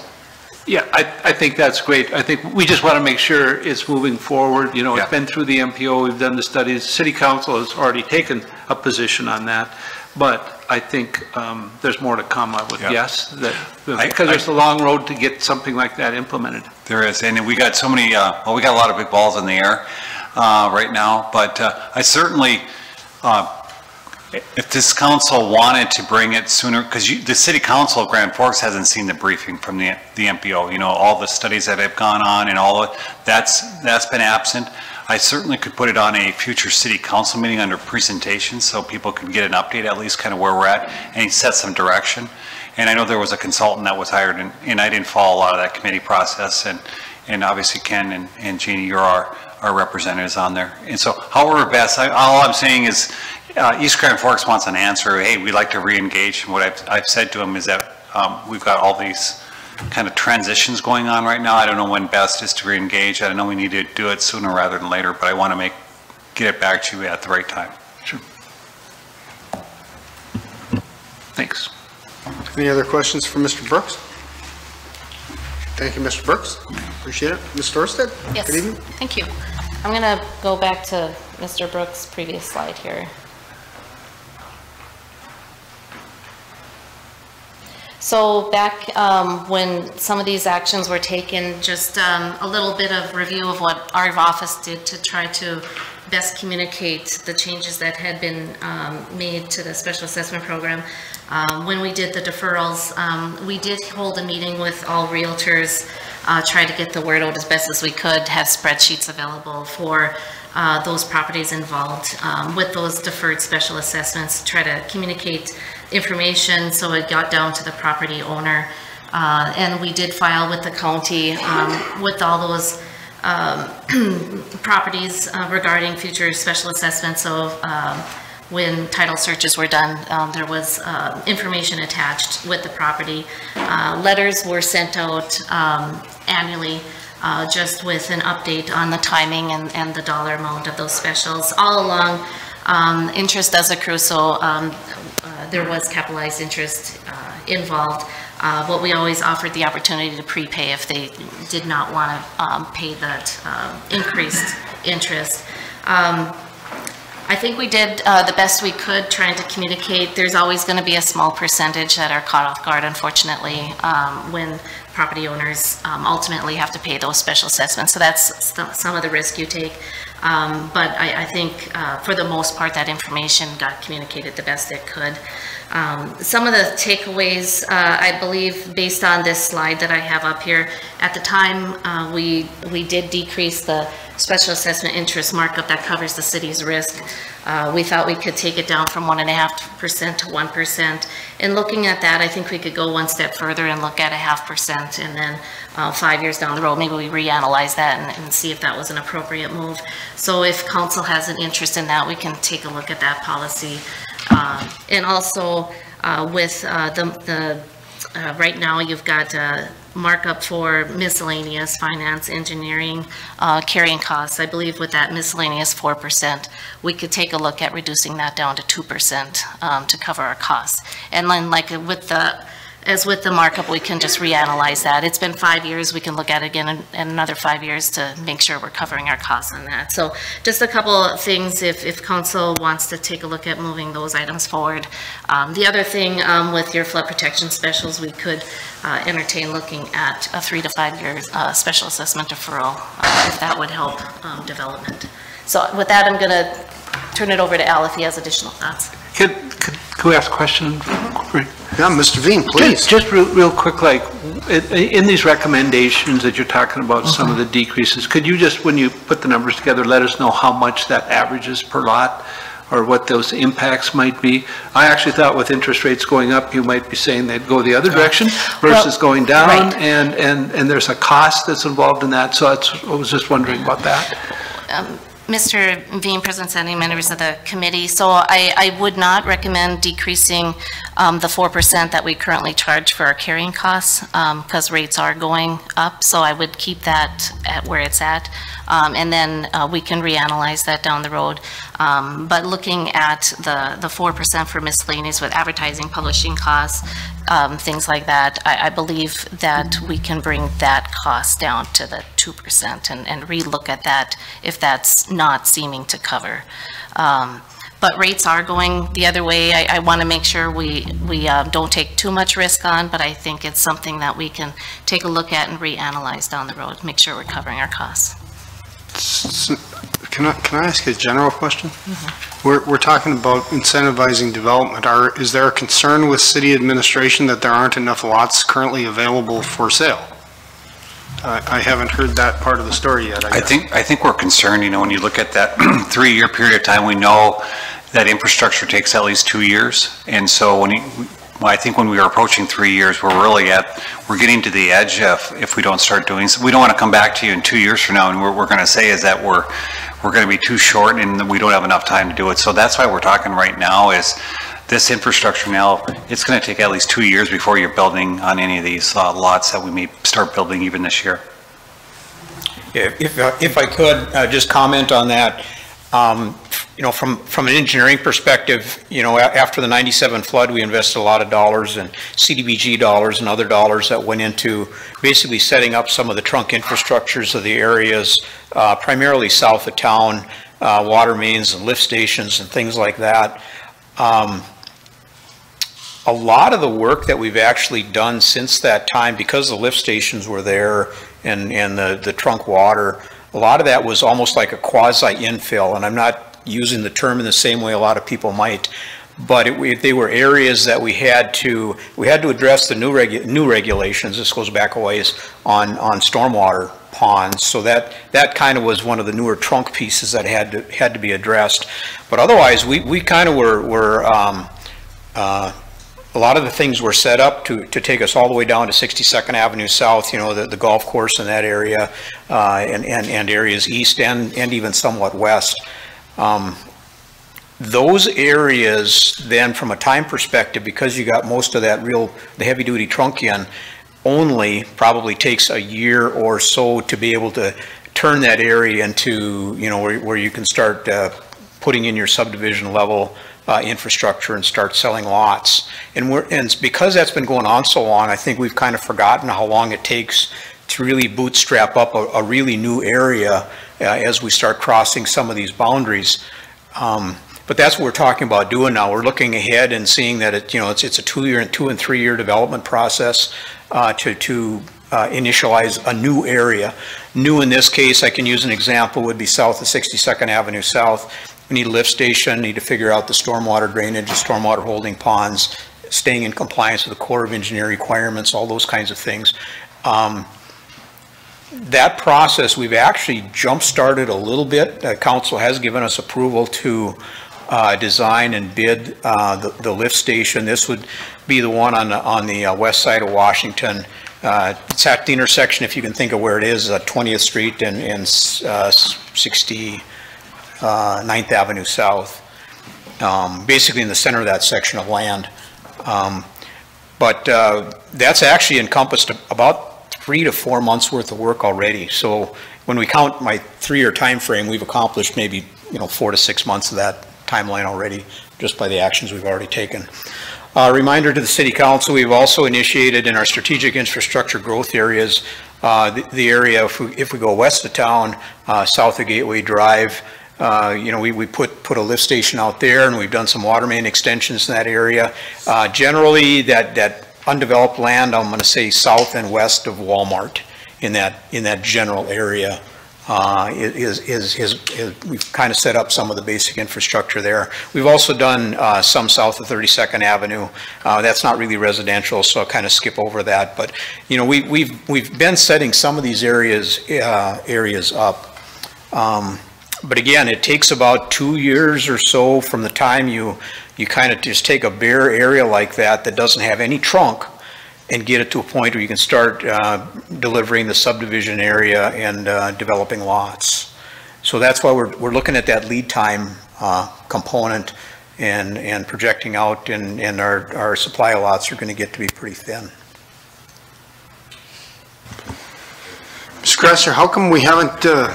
Yeah, I, I think that's great. I think we just want to make sure it's moving forward. You know, it's been through the MPO, we've done the studies. City council has already taken a position on that. But I think um, there's more to come, I would Yeah. guess, that, I- because I- there's a long road to get something like that implemented. There is, and we got so many, uh, well, we got a lot of big balls in the air uh, right now, but uh, I certainly, uh, if this council wanted to bring it sooner, because the city council of Grand Forks hasn't seen the briefing from the the MPO, you know, all the studies that have gone on and all, of that's, that's been absent. I certainly could put it on a future city council meeting under presentation, so people can get an update, at least kind of where we're at, and set some direction. And I know there was a consultant that was hired, and, and I didn't follow a lot of that committee process, and, and obviously Ken and, and Jeannie, you're our, our representatives on there. And so however best, I, all I'm saying is, uh, East Grand Forks wants an answer, hey, we'd like to reengage, and what I've, I've said to them is that, um, we've got all these kind of transitions going on right now, I don't know when best is to reengage, I know we need to do it sooner rather than later, but I want to make, get it back to you at the right time. Sure. Thanks. Any other questions for Mr. Brooks? Thank you, Mr. Brooks. Appreciate it. Ms. Storstad? Yes, Good evening. thank you. I'm going to go back to Mr. Brooks' previous slide here. So back um, when some of these actions were taken, just um, a little bit of review of what our office did to try to best communicate the changes that had been um, made to the special assessment program. Um, When we did the deferrals, um, we did hold a meeting with all realtors, uh, try to get the word out as best as we could, have spreadsheets available for uh, those properties involved um, with those deferred special assessments, try to communicate information so it got down to the property owner. Uh, And we did file with the county um, with all those um, properties uh, regarding future special assessments. So um, when title searches were done, um, there was uh, information attached with the property. Uh, Letters were sent out um, annually, uh, just with an update on the timing and, and the dollar amount of those specials. All along, um, interest does accrue, so um, uh, there was capitalized interest uh, involved. Uh, But we always offered the opportunity to prepay if they did not want to pay that um, increased interest. Um, I think we did uh, the best we could trying to communicate. There's always going to be a small percentage that are caught off guard, unfortunately, um, when property owners um, ultimately have to pay those special assessments. So that's some of the risk you take. Um, But I, I think uh, for the most part, that information got communicated the best it could. Um, Some of the takeaways, uh, I believe, based on this slide that I have up here, at the time, uh, we, we did decrease the special assessment interest markup that covers the city's risk. Uh, We thought we could take it down from one and a half percent to one percent. And looking at that, I think we could go one step further and look at a half percent, and then uh, five years down the road, maybe we reanalyze that and, and see if that was an appropriate move. So if council has an interest in that, we can take a look at that policy. Uh, And also uh, with uh, the, the, uh, right now, you've got uh, markup for miscellaneous, finance, engineering, uh, carrying costs. I believe with that miscellaneous 4%, we could take a look at reducing that down to 2% um, to cover our costs. And then like with the, as with the markup, we can just reanalyze that. It's been five years, we can look at it again in in another five years to make sure we're covering our costs on that. So just a couple of things if, if council wants to take a look at moving those items forward. Um, The other thing um, with your flood protection specials, we could uh, entertain looking at a three to five year uh, special assessment deferral, uh, if that would help um, development. So with that, I'm going to turn it over to Al if he has additional thoughts. Could, could could we ask a question? Yeah, Mr. Vein, please. Just, just real, real quick, like, in, in these recommendations that you're talking about, some of the decreases, could you just, when you put the numbers together, let us know how much that averages per lot? or what those impacts might be. I actually thought with interest rates going up, you might be saying they'd go the other direction versus going down, right. and, and, and there's a cost that's involved in that, so that's, I was just wondering about that. Um, Mr. Vein, President Sande, members of the committee, so I, I would not recommend decreasing um, the 4% that we currently charge for our carrying costs, because rates are going up, so I would keep that at where it's at. Um, And then uh, we can reanalyze that down the road. Um, But looking at the, the 4% for miscellaneous with advertising, publishing costs, um, things like that, I, I believe that we can bring that cost down to the 2% and, and relook at that if that's not seeming to cover. Um, But rates are going the other way. I, I want to make sure we, we uh, don't take too much risk on, but I think it's something that we can take a look at and reanalyze down the road, make sure we're covering our costs. Can I, can I ask a general question? We're, we're talking about incentivizing development. Are, is there a concern with city administration that there aren't enough lots currently available for sale? I, I haven't heard that part of the story yet, I I guess. think, I think we're concerned, you know, when you look at that three-year period of time, we know that infrastructure takes at least two years. And so when you, well, I think when we are approaching three years, we're really at, we're getting to the edge of, if we don't start doing, so we don't want to come back to you in two years from now and what we're going to say is that we're, we're going to be too short and we don't have enough time to do it. So that's why we're talking right now is this infrastructure now, it's going to take at least two years before you're building on any of these uh, lots that we may start building even this year. If, if uh, if I could, uh, just comment on that. Um, You know, from, from an engineering perspective, you know, after the 97 flood, we invested a lot of dollars and CDBG dollars and other dollars that went into basically setting up some of the trunk infrastructures of the areas, uh, primarily south of town, uh, water mains and lift stations and things like that. Um, a lot of the work that we've actually done since that time, because the lift stations were there and, and the, the trunk water, a lot of that was almost like a quasi infill, and I'm not using the term in the same way a lot of people might, but it, they were areas that we had to, we had to address the new regu, new regulations, this goes back a ways, on, on stormwater ponds, so that, that kind of was one of the newer trunk pieces that had to, had to be addressed. But otherwise, we, we kind of were, were, um, uh, a lot of the things were set up to, to take us all the way down to 62nd Avenue South, you know, the, the golf course in that area, uh, and, and, and areas east and, and even somewhat west. Um, Those areas then, from a time perspective, because you got most of that real, the heavy-duty trunk in, only probably takes a year or so to be able to turn that area into, you know, where, where you can start uh, putting in your subdivision level uh, infrastructure and start selling lots. And we're, and because that's been going on so long, I think we've kind of forgotten how long it takes to really bootstrap up a, a really new area uh, as we start crossing some of these boundaries. Um, But that's what we're talking about doing now. We're looking ahead and seeing that it, you know, it's, it's a two-year and two and three-year development process uh, to, to uh, initialize a new area. New in this case, I can use an example, would be south of 62nd Avenue South. We need a lift station, need to figure out the stormwater drainage, the stormwater holding ponds, staying in compliance with the Corps of Engineer requirements, all those kinds of things. Um, that process, we've actually jump-started a little bit. The council has given us approval to uh, design and bid uh, the, the, lift station. This would be the one on the, on the uh, west side of Washington. Uh, it's at the intersection, if you can think of where it is, uh, 20th Street and, and 60, uh, Ninth Avenue South, um, basically in the center of that section of land. Um, but uh, that's actually encompassed about three to four months worth of work already. So when we count my three-year time frame, we've accomplished maybe you know four to six months of that timeline already, just by the actions we've already taken. Uh, reminder to the City Council, we've also initiated in our strategic infrastructure growth areas, uh, the, the, area, if we, if we, go west of town, uh, south of Gateway Drive, uh, you know, we, we put, put a lift station out there, and we've done some water main extensions in that area. Uh, Generally, that, that undeveloped land, I'm going to say south and west of Walmart, in that, in that general area, uh, is, is, is, is- we've kind of set up some of the basic infrastructure there. We've also done uh, some south of 32nd Avenue. Uh, That's not really residential, so I'll kind of skip over that. But, you know, we, we've, we've been setting some of these areas, uh, areas up. Um, but again, it takes about two years or so from the time you, you kind of just take a bare area like that that doesn't have any trunk and get it to a point where you can start uh, delivering the subdivision area and uh, developing lots. So that's why we're, we're looking at that lead time uh, component and, and projecting out, and, and our, our supply lots are going to get to be pretty thin. Mr. Grasser, how come we haven't, uh,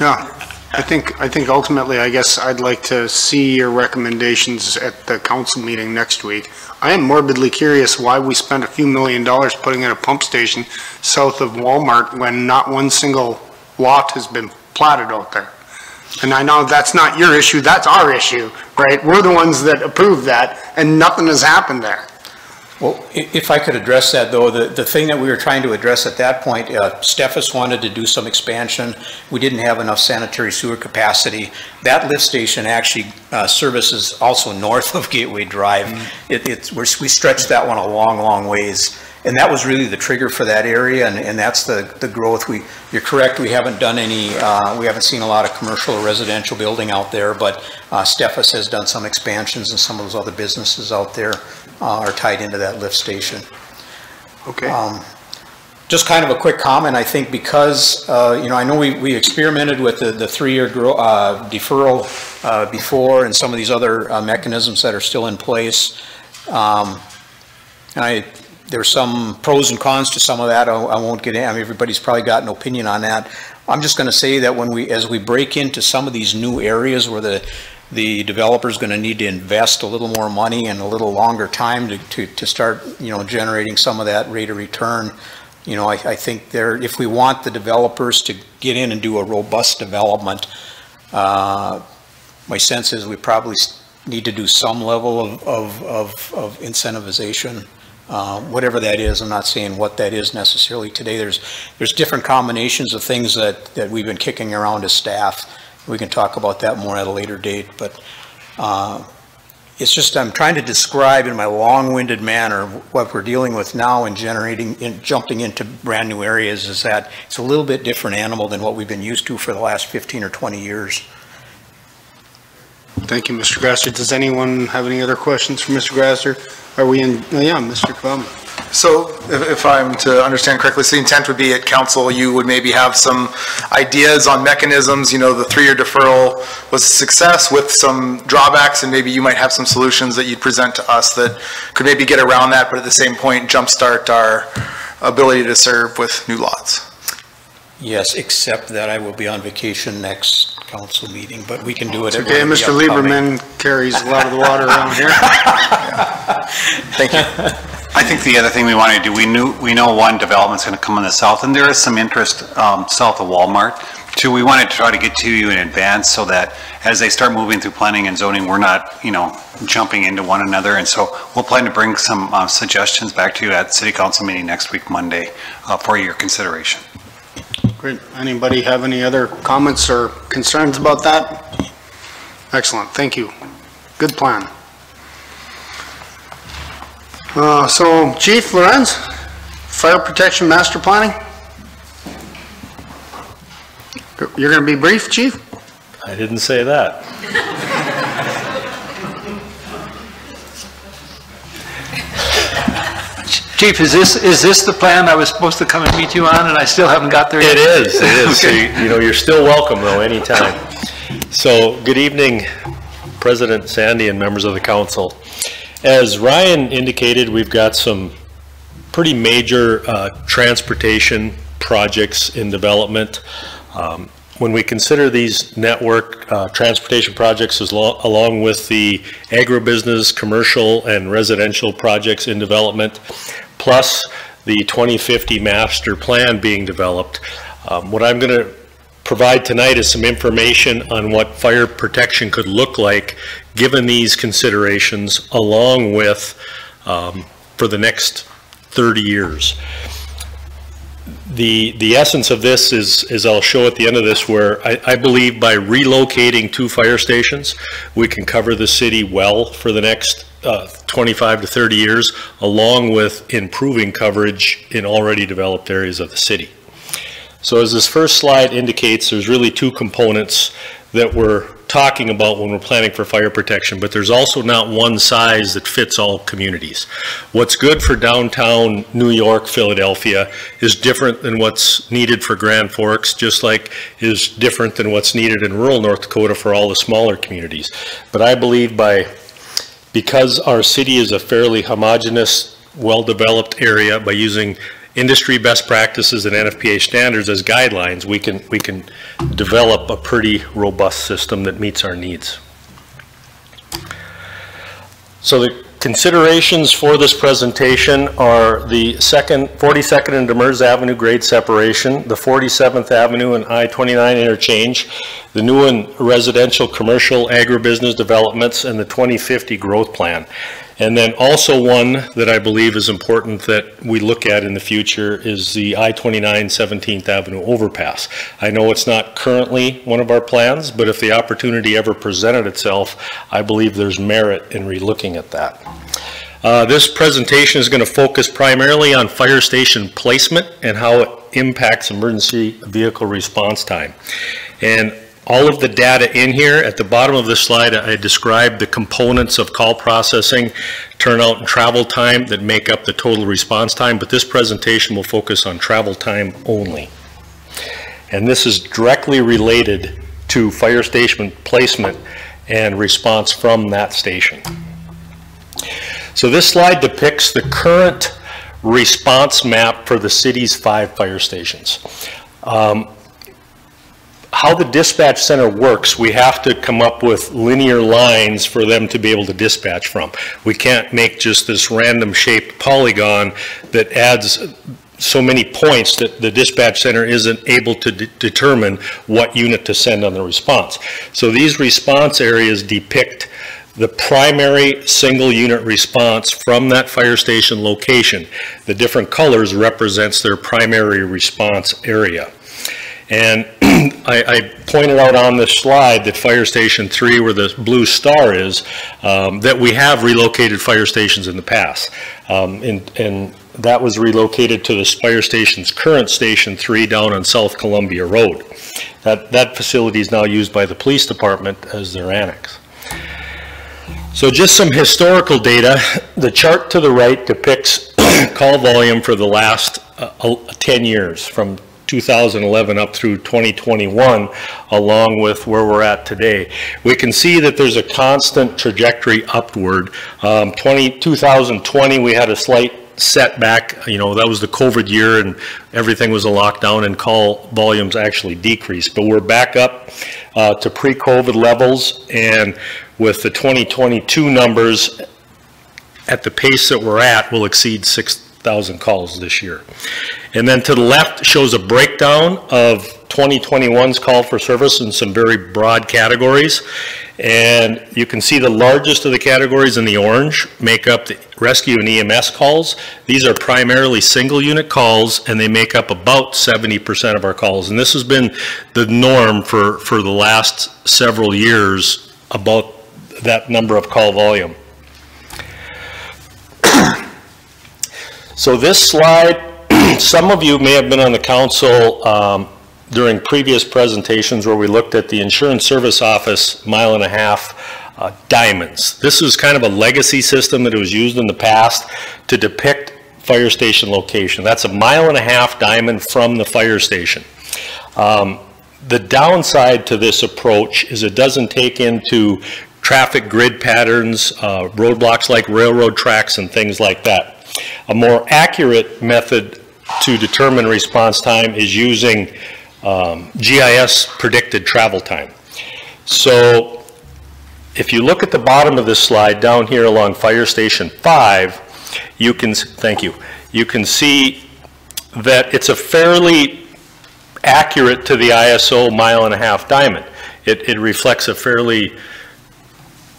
yeah, I think, I think ultimately, I guess I'd like to see your recommendations at the council meeting next week. I am morbidly curious why we spent a few million dollars putting in a pump station south of Walmart when not one single lot has been platted out there. And I know that's not your issue, that's our issue, right? We're the ones that approved that, and nothing has happened there. Well, if I could address that, though, the, the thing that we were trying to address at that point, uh, Steffes wanted to do some expansion. We didn't have enough sanitary sewer capacity. That lift station actually uh, services also north of Gateway Drive. It, it's, we're- we stretched that one a long, long ways. And that was really the trigger for that area, and, and that's the, the growth. We, you're correct, we haven't done any, uh, we haven't seen a lot of commercial or residential building out there, but uh, Steffes has done some expansions, and some of those other businesses out there uh, are tied into that lift station. Okay. Um, Just kind of a quick comment, I think because, uh, you know, I know we, we experimented with the, the three-year uh, deferral uh, before and some of these other uh, mechanisms that are still in place. Um, And I, there's some pros and cons to some of that, I I won't get in, I mean, everybody's probably got an opinion on that. I'm just gonna say that when we, as we break into some of these new areas where the, the developer's gonna need to invest a little more money and a little longer time to, to, to start, you know, generating some of that rate of return, you know, I, I think there, if we want the developers to get in and do a robust development, uh, my sense is we probably need to do some level of, of, of of incentivization, uh, whatever that is. I'm not saying what that is necessarily today. There's, there's different combinations of things that, that we've been kicking around as staff. We can talk about that more at a later date, but uh, it's just, I'm trying to describe in my long-winded manner what we're dealing with now and generating, in jumping into brand-new areas is that it's a little bit different animal than what we've been used to for the last 15 or 20 years. Thank you, Mr. Grasser. Does anyone have any other questions for Mr. Grasser? Are we in, oh, yeah, Mr. Kvamme. So if, if I'm to understand correctly, so the intent would be at council, you would maybe have some ideas on mechanisms, you know, the three-year deferral was a success with some drawbacks, and maybe you might have some solutions that you'd present to us that could maybe get around that, but at the same point jumpstart our ability to serve with new lots. Yes, except that I will be on vacation next council meeting, but we can do it. It's okay, one Mr. Lieberman carries a lot of the water around here. Thank you. I think the other thing we want to do, we knew, we know one development's going to come in the south, and there is some interest um, south of Walmart. Two, we wanted to try to get to you in advance so that as they start moving through planning and zoning, we're not, you know, jumping into one another. And so we'll plan to bring some uh, suggestions back to you at city council meeting next week, Monday, uh, for your consideration. Great. Anybody have any other comments or concerns about that? Excellent, thank you. Good plan. Uh, so Chief Lorenz, Fire Protection Master Planning? You're gonna be brief, Chief? I didn't say that. Chief, is this, is this the plan I was supposed to come and meet you on, and I still haven't got there yet? It is, it is. So, you you know, you're still welcome though, anytime. So, good evening, President Sande and members of the council. As Ryan indicated, we've got some pretty major uh, transportation projects in development. Um, When we consider these network uh, transportation projects as lo- along with the agribusiness, commercial, and residential projects in development, plus the 2050 master plan being developed, um, what I'm going to provide tonight is some information on what fire protection could look like, given these considerations, along with, um, for the next 30 years. The, the essence of this is, is I'll show at the end of this, where I, I believe by relocating two fire stations, we can cover the city well for the next uh, 25 to 30 years, along with improving coverage in already developed areas of the city. So as this first slide indicates, there's really two components that we're talking about when we're planning for fire protection, but there's also not one size that fits all communities. What's good for downtown New York, Philadelphia is different than what's needed for Grand Forks, just like is different than what's needed in rural North Dakota for all the smaller communities. But I believe by, because our city is a fairly homogeneous, well-developed area, by using industry best practices and NFPA standards as guidelines, we can, we can develop a pretty robust system that meets our needs. So the considerations for this presentation are the second, 42nd and Demers Avenue grade separation, the 47th Avenue and I-29 interchange, the new and residential commercial agribusiness developments, and the 2050 growth plan. And then also one that I believe is important that we look at in the future is the I-29 17th Avenue overpass. I know it's not currently one of our plans, but if the opportunity ever presented itself, I believe there's merit in relooking at that. Uh, this presentation is going to focus primarily on fire station placement and how it impacts emergency vehicle response time. And all of the data in here, at the bottom of the slide, I described the components of call processing, turnout and travel time that make up the total response time, but this presentation will focus on travel time only. And this is directly related to fire station placement and response from that station. So this slide depicts the current response map for the city's five fire stations. Um, how the dispatch center works, we have to come up with linear lines for them to be able to dispatch from. We can't make just this random shaped polygon that adds so many points that the dispatch center isn't able to de determine what unit to send on the response. So these response areas depict the primary single unit response from that fire station location. The different colors represents their primary response area. And I, I, pointed out on this slide that Fire Station 3, where the blue star is, um, that we have relocated fire stations in the past. Um, and, and, that was relocated to the fire station's current Station 3 down on South Columbia Road. That, that facility is now used by the police department as their annex. So just some historical data. The chart to the right depicts call volume for the last uh, 10 years from 2011 up through 2021, along with where we're at today. We can see that there's a constant trajectory upward. Um, 20, 2020, we had a slight setback. You know, that was the COVID year and everything was a lockdown and call volumes actually decreased. But we're back up uh, to pre-COVID levels and with the 2022 numbers at the pace that we're at, we'll exceed 6,000 calls this year. And then to the left shows a breakdown of 2021's call for service in some very broad categories. And you can see the largest of the categories in the orange make up the rescue and EMS calls. These are primarily single unit calls and they make up about 70% of our calls. And this has been the norm for, for the last several years about that number of call volume. so this slide some of you may have been on the council um, during previous presentations where we looked at the insurance service office mile and a half uh, diamonds. This is kind of a legacy system that was used in the past to depict fire station location. That's a mile and a half diamond from the fire station. Um, the downside to this approach is it doesn't take into traffic grid patterns, uh, roadblocks like railroad tracks and things like that. A more accurate method to determine response time is using um, GIS predicted travel time. So if you look at the bottom of this slide down here along Fire Station 5, you can, thank you, you can see that it's a fairly accurate to the ISO mile and a half diamond. It, it reflects a fairly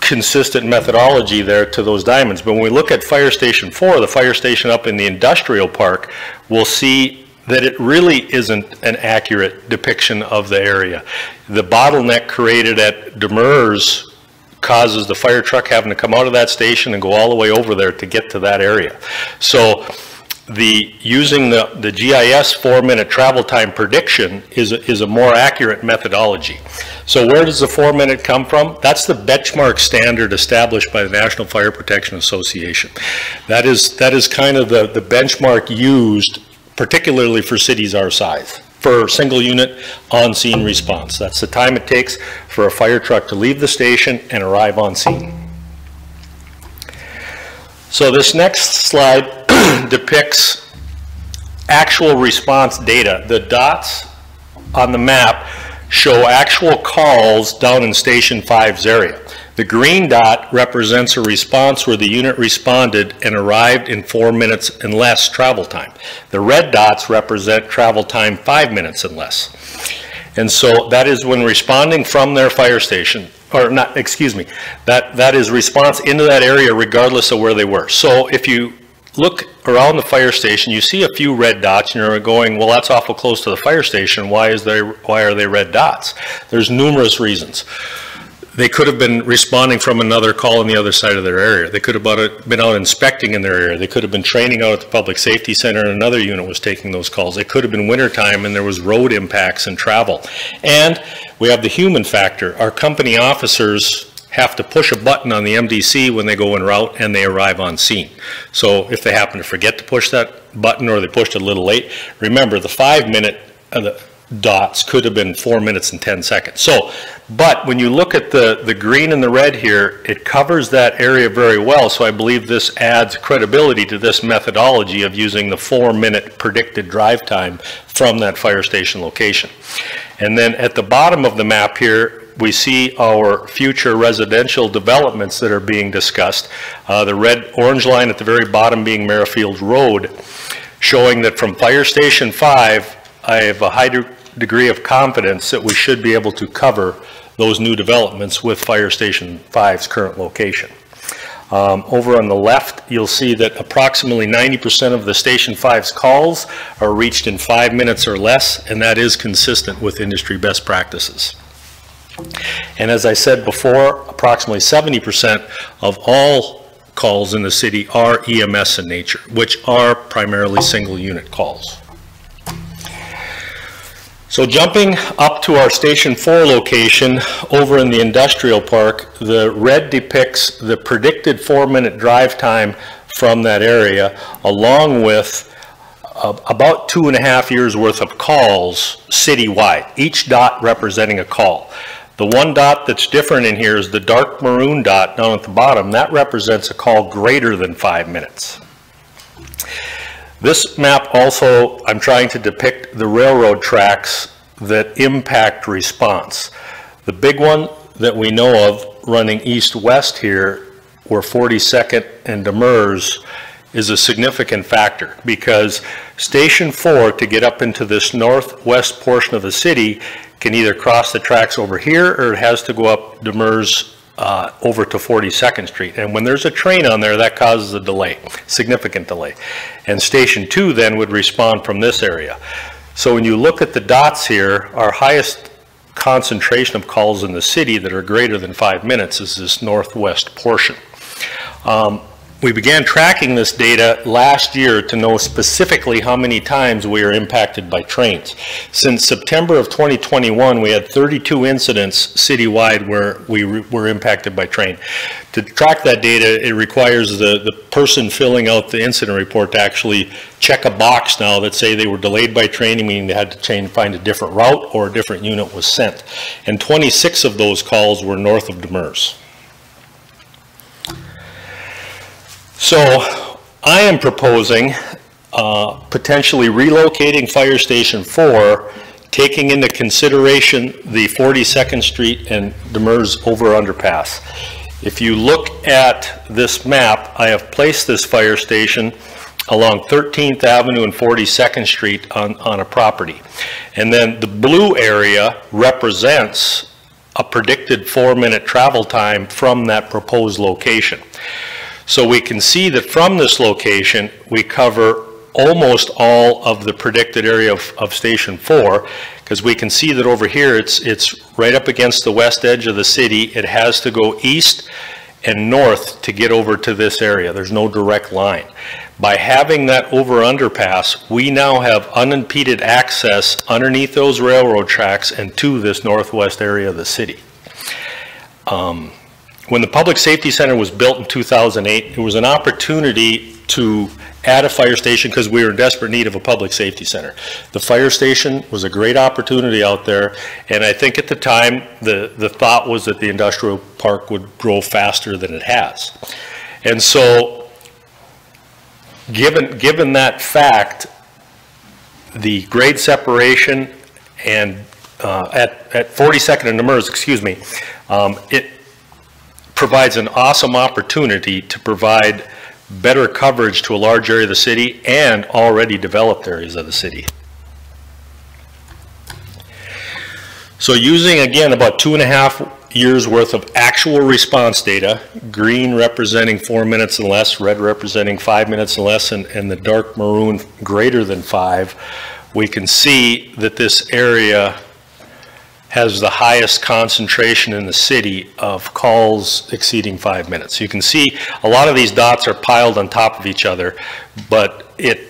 consistent methodology there to those diamonds. But when we look at Fire Station 4, the fire station up in the industrial park, we'll see that it really isn't an accurate depiction of the area. The bottleneck created at Demers causes the fire truck having to come out of that station and go all the way over there to get to that area. So the, using the, the GIS four-minute travel time prediction is, a- is a more accurate methodology. So where does the four-minute come from? That's the benchmark standard established by the National Fire Protection Association. That is, that is kind of the, the benchmark used particularly for cities our size, for single unit on-scene response. That's the time it takes for a fire truck to leave the station and arrive on scene. So this next slide depicts actual response data. The dots on the map show actual calls down in Station 5's area. The green dot represents a response where the unit responded and arrived in four minutes and less travel time. The red dots represent travel time five minutes and less. And so that is when responding from their fire station, or not, excuse me, that, that is response into that area regardless of where they were. So if you look around the fire station, you see a few red dots, and you're going, well, that's awful close to the fire station. Why is there, why are they red dots? There's numerous reasons. They could have been responding from another call on the other side of their area. They could have been- out inspecting in their area. They could have been training out at the Public Safety Center and another unit was taking those calls. It could have been wintertime and there was road impacts and travel. And we have the human factor. Our company officers have to push a button on the MDC when they go en route and they arrive on scene. So if they happen to forget to push that button or they pushed a little late, remember the five minute, uh, the dots could have been four minutes and 10 seconds. So, but when you look at the, the green and the red here, it covers that area very well. So I believe this adds credibility to this methodology of using the four minute predicted drive time from that fire station location. And then at the bottom of the map here, we see our future residential developments that are being discussed. Uh, the red, orange line at the very bottom being Merrifield Road, showing that from Fire Station 5, I have a high de- degree of confidence that we should be able to cover those new developments with Fire Station 5's current location. Um, Over on the left, you'll see that approximately 90% of the Station 5's calls are reached in five minutes or less, and that is consistent with industry best practices. And as I said before, approximately 70% of all calls in the city are EMS in nature, which are primarily single-unit calls. So jumping up to our Station 4 location over in the industrial park, the red depicts the predicted four-minute drive time from that area, along with uh, about two and a half years' worth of calls citywide, each dot representing a call. The one dot that's different in here is the dark maroon dot down at the bottom. That represents a call greater than five minutes. This map also, I'm trying to depict the railroad tracks that impact response. The big one that we know of running east-west here, where 42nd and Demers is a significant factor because Station 4, to get up into this northwest portion of the city, can either cross the tracks over here or it has to go up Demers uh, over to 42nd Street. And when there's a train on there, that causes a delay, significant delay. And Station 2 then would respond from this area. So when you look at the dots here, our highest concentration of calls in the city that are greater than five minutes is this northwest portion. Um, we began tracking this data last year to know specifically how many times we are impacted by trains. Since September of 2021, we had 32 incidents citywide where we were impacted by train. To track that data, it requires the, the person filling out the incident report to actually check a box now that say they were delayed by train, meaning they had to find a different route or a different unit was sent. And 26 of those calls were north of Demers. So I am proposing uh, potentially relocating Fire Station 4, taking into consideration the 42nd Street and Demers over underpass. If you look at this map, I have placed this fire station along 13th Avenue and 42nd Street on, on a property. And then the blue area represents a predicted four-minute travel time from that proposed location. So we can see that from this location, we cover almost all of the predicted area of, of Station 4, because we can see that over here, it's, it's right up against the west edge of the city. It has to go east and north to get over to this area. There's no direct line. By having that over underpass, we now have unimpeded access underneath those railroad tracks and to this northwest area of the city. Um, When the Public Safety Center was built in 2008, it was an opportunity to add a fire station because we were in desperate need of a public safety center. The fire station was a great opportunity out there, and I think at the time, the, the thought was that the industrial park would grow faster than it has. And so, given, given that fact, the grade separation and uh, at, at 42nd and Demers, excuse me, um, it provides an awesome opportunity to provide better coverage to a large area of the city and already developed areas of the city. So using, again, about two and a half years' worth of actual response data, green representing four minutes and less, red representing five minutes and less, and, and the dark maroon greater than five, we can see that this area has the highest concentration in the city of calls exceeding five minutes. You can see a lot of these dots are piled on top of each other, but it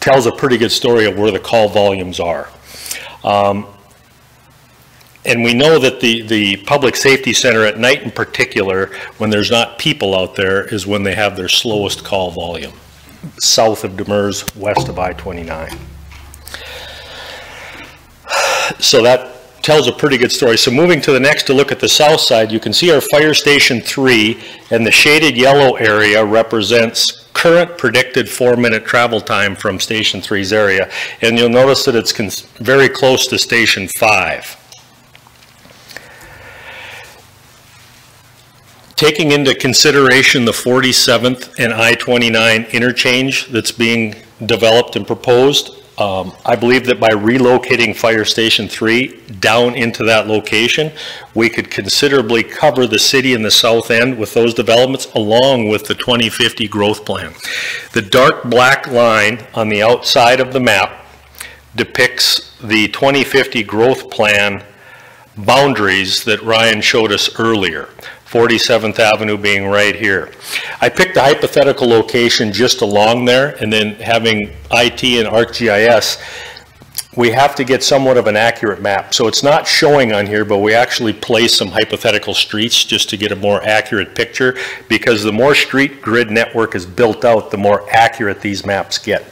tells a pretty good story of where the call volumes are. Um, and we know that the, the public safety center at night in particular, when there's not people out there, is when they have their slowest call volume, south of Demers, west of I-29. So that tells a pretty good story. So moving to the next to look at the south side, you can see our fire station three and the shaded yellow area represents current predicted four-minute travel time from Station 3's area. And you'll notice that it's very close to Station 5. Taking into consideration the 47th and I-29 interchange that's being developed and proposed, um, I believe that by relocating Fire Station 3 down into that location, we could considerably cover the city in the south end with those developments along with the 2050 growth plan. The dark black line on the outside of the map depicts the 2050 growth plan boundaries that Ryan showed us earlier. 47th Avenue being right here. I picked a hypothetical location just along there, and then having IT and ArcGIS, we have to get somewhat of an accurate map. So it's not showing on here, but we actually place some hypothetical streets just to get a more accurate picture, because the more street grid network is built out, the more accurate these maps get.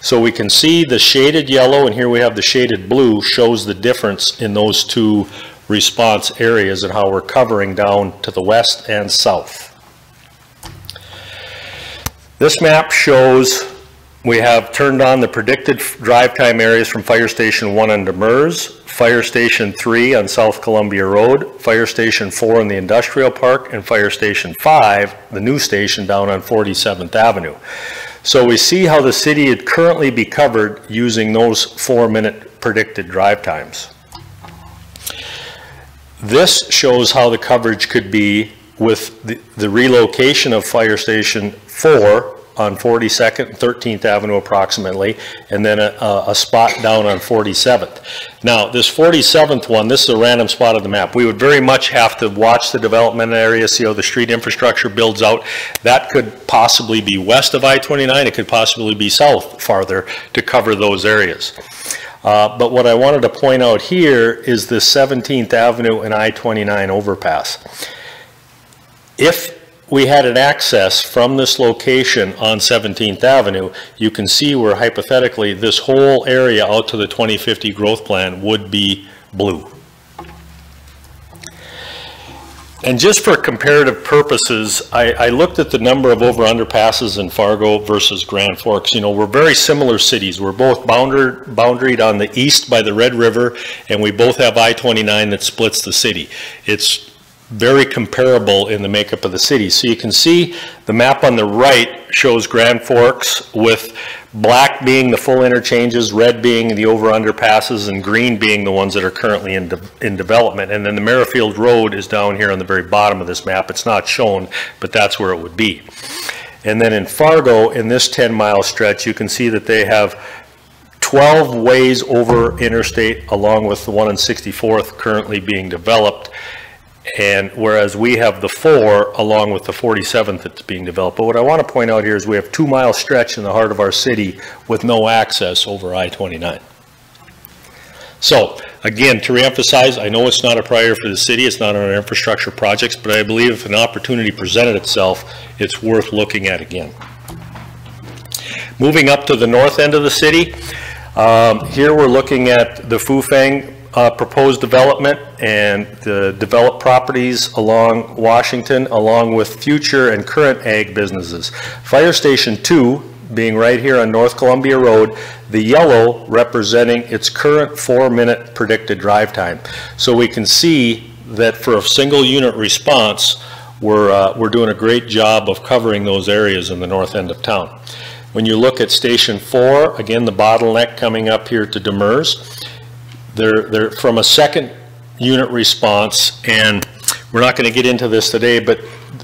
So we can see the shaded yellow, and here we have the shaded blue, shows the difference in those two response areas and how we're covering down to the west and south. This map shows we have turned on the predicted drive time areas from Fire Station 1 on Demers, Fire Station 3 on South Columbia Road, Fire Station 4 in the Industrial Park, and Fire Station 5, the new station down on 47th Avenue. So we see how the city would currently be covered using those four-minute predicted drive times. This shows how the coverage could be with the, the relocation of Fire Station 4 on 42nd and 13th Avenue approximately, and then a, a, spot down on 47th. Now, this 47th one, this is a random spot of the map. We would very much have to watch the development area, see how the street infrastructure builds out. That could possibly be west of I-29, it could possibly be south farther to cover those areas. Uh, but what I wanted to point out here is the 17th Avenue and I-29 overpass. If we had an access from this location on 17th Avenue, you can see where hypothetically this whole area out to the 2050 growth plan would be blue. And just for comparative purposes, I, I, looked at the number of over underpasses in Fargo versus Grand Forks. You know, we're very similar cities. We're both bounded, boundaried on the east by the Red River, and we both have I-29 that splits the city. It's very comparable in the makeup of the city. So you can see the map on the right shows Grand Forks with black being the full interchanges, red being the over underpasses, and green being the ones that are currently in, de in development. And then the Merrifield Road is down here on the very bottom of this map. It's not shown, but that's where it would be. And then in Fargo, in this 10 mile stretch, you can see that they have 12 ways over interstate along with the one in 64th currently being developed And whereas we have the four along with the 47th that's being developed. But what I want to point out here is we have two mile stretch in the heart of our city with no access over I-29. So again, to reemphasize, I know it's not a priority for the city, it's not on our infrastructure projects, but I believe if an opportunity presented itself, it's worth looking at again. Moving up to the north end of the city, um, here we're looking at the Fufeng uh, proposed development and the developed properties along Washington, along with future and current ag businesses. Fire Station 2 being right here on North Columbia Road, the yellow representing its current four-minute predicted drive time. So we can see that for a single unit response, we're, uh, we're doing a great job of covering those areas in the north end of town. When you look at Station 4, again, the bottleneck coming up here to Demers, they're, they're from a second unit response, and we're not going to get into this today, but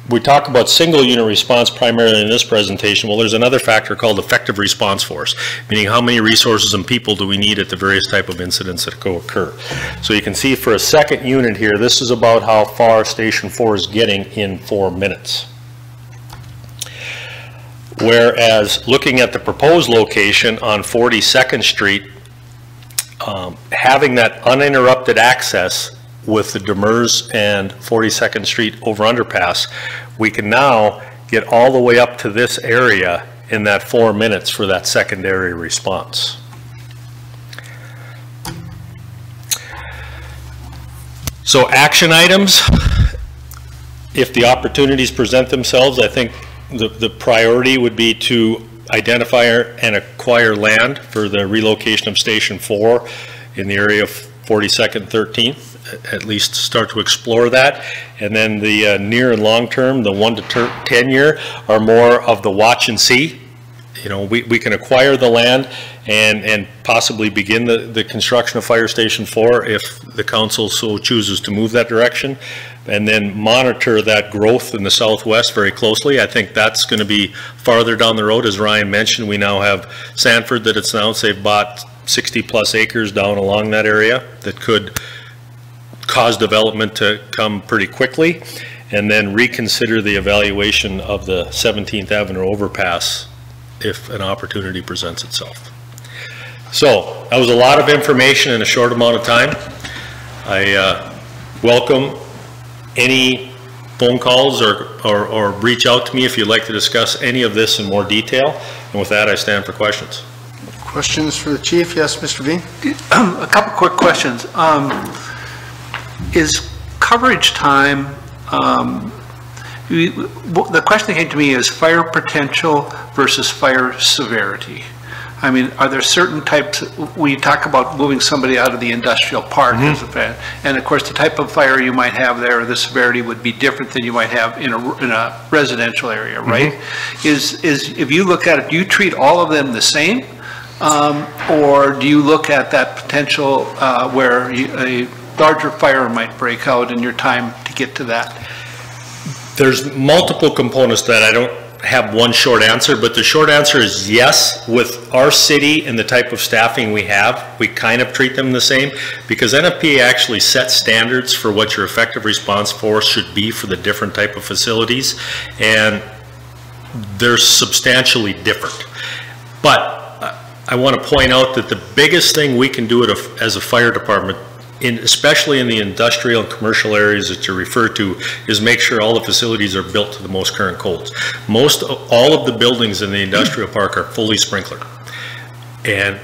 we talk about single unit response primarily in this presentation. Well, there's another factor called effective response force, meaning how many resources and people do we need at the various type of incidents that go occur. So you can see for a second unit here, this is about how far Station 4 is getting in four minutes. Whereas looking at the proposed location on 42nd Street, um, having that uninterrupted access with the Demers and 42nd Street over underpass, we can now get all the way up to this area in that four minutes for that secondary response. So action items, if the opportunities present themselves, I think the, the priority would be to identify and acquire land for the relocation of Station 4 in the area of 42nd, 13th at least start to explore that. And then the uh, near and long term, the one to 10 year, are more of the watch and see. You know, we, we can acquire the land and, and possibly begin the, the construction of Fire Station 4 if the council so chooses to move that direction. And then monitor that growth in the southwest very closely. I think that's going to be farther down the road. As Ryan mentioned, we now have Sanford that it's announced they've bought 60 plus acres down along that area that could cause development to come pretty quickly, and then reconsider the evaluation of the 17th Avenue overpass if an opportunity presents itself. So that was a lot of information in a short amount of time. I uh, welcome any phone calls or, or, or reach out to me if you'd like to discuss any of this in more detail. And with that, I stand for questions. Questions for the chief? Yes, Mr. Vein? A couple quick questions. Um, is coverage time, um, we- the question that came to me is fire potential versus fire severity. I mean, are there certain types, we talk about moving somebody out of the industrial park as a fan, and of course, the type of fire you might have there, the severity would be different than you might have in a, in a residential area, right? Is, is, if you look at it, do you treat all of them the same? Um, Or do you look at that potential uh, where you- a larger fire might break out in your time to get to that? There's multiple components that. I don't have one short answer, but the short answer is yes. With our city and the type of staffing we have, we kind of treat them the same because NFPA actually sets standards for what your effective response force should be for the different type of facilities, and they're substantially different. But uh, I want to point out that the biggest thing we can do as a fire department in, especially in the industrial and commercial areas that you refer to, is make sure all the facilities are built to the most current codes. Most, all of the buildings in the industrial park are fully sprinklered. And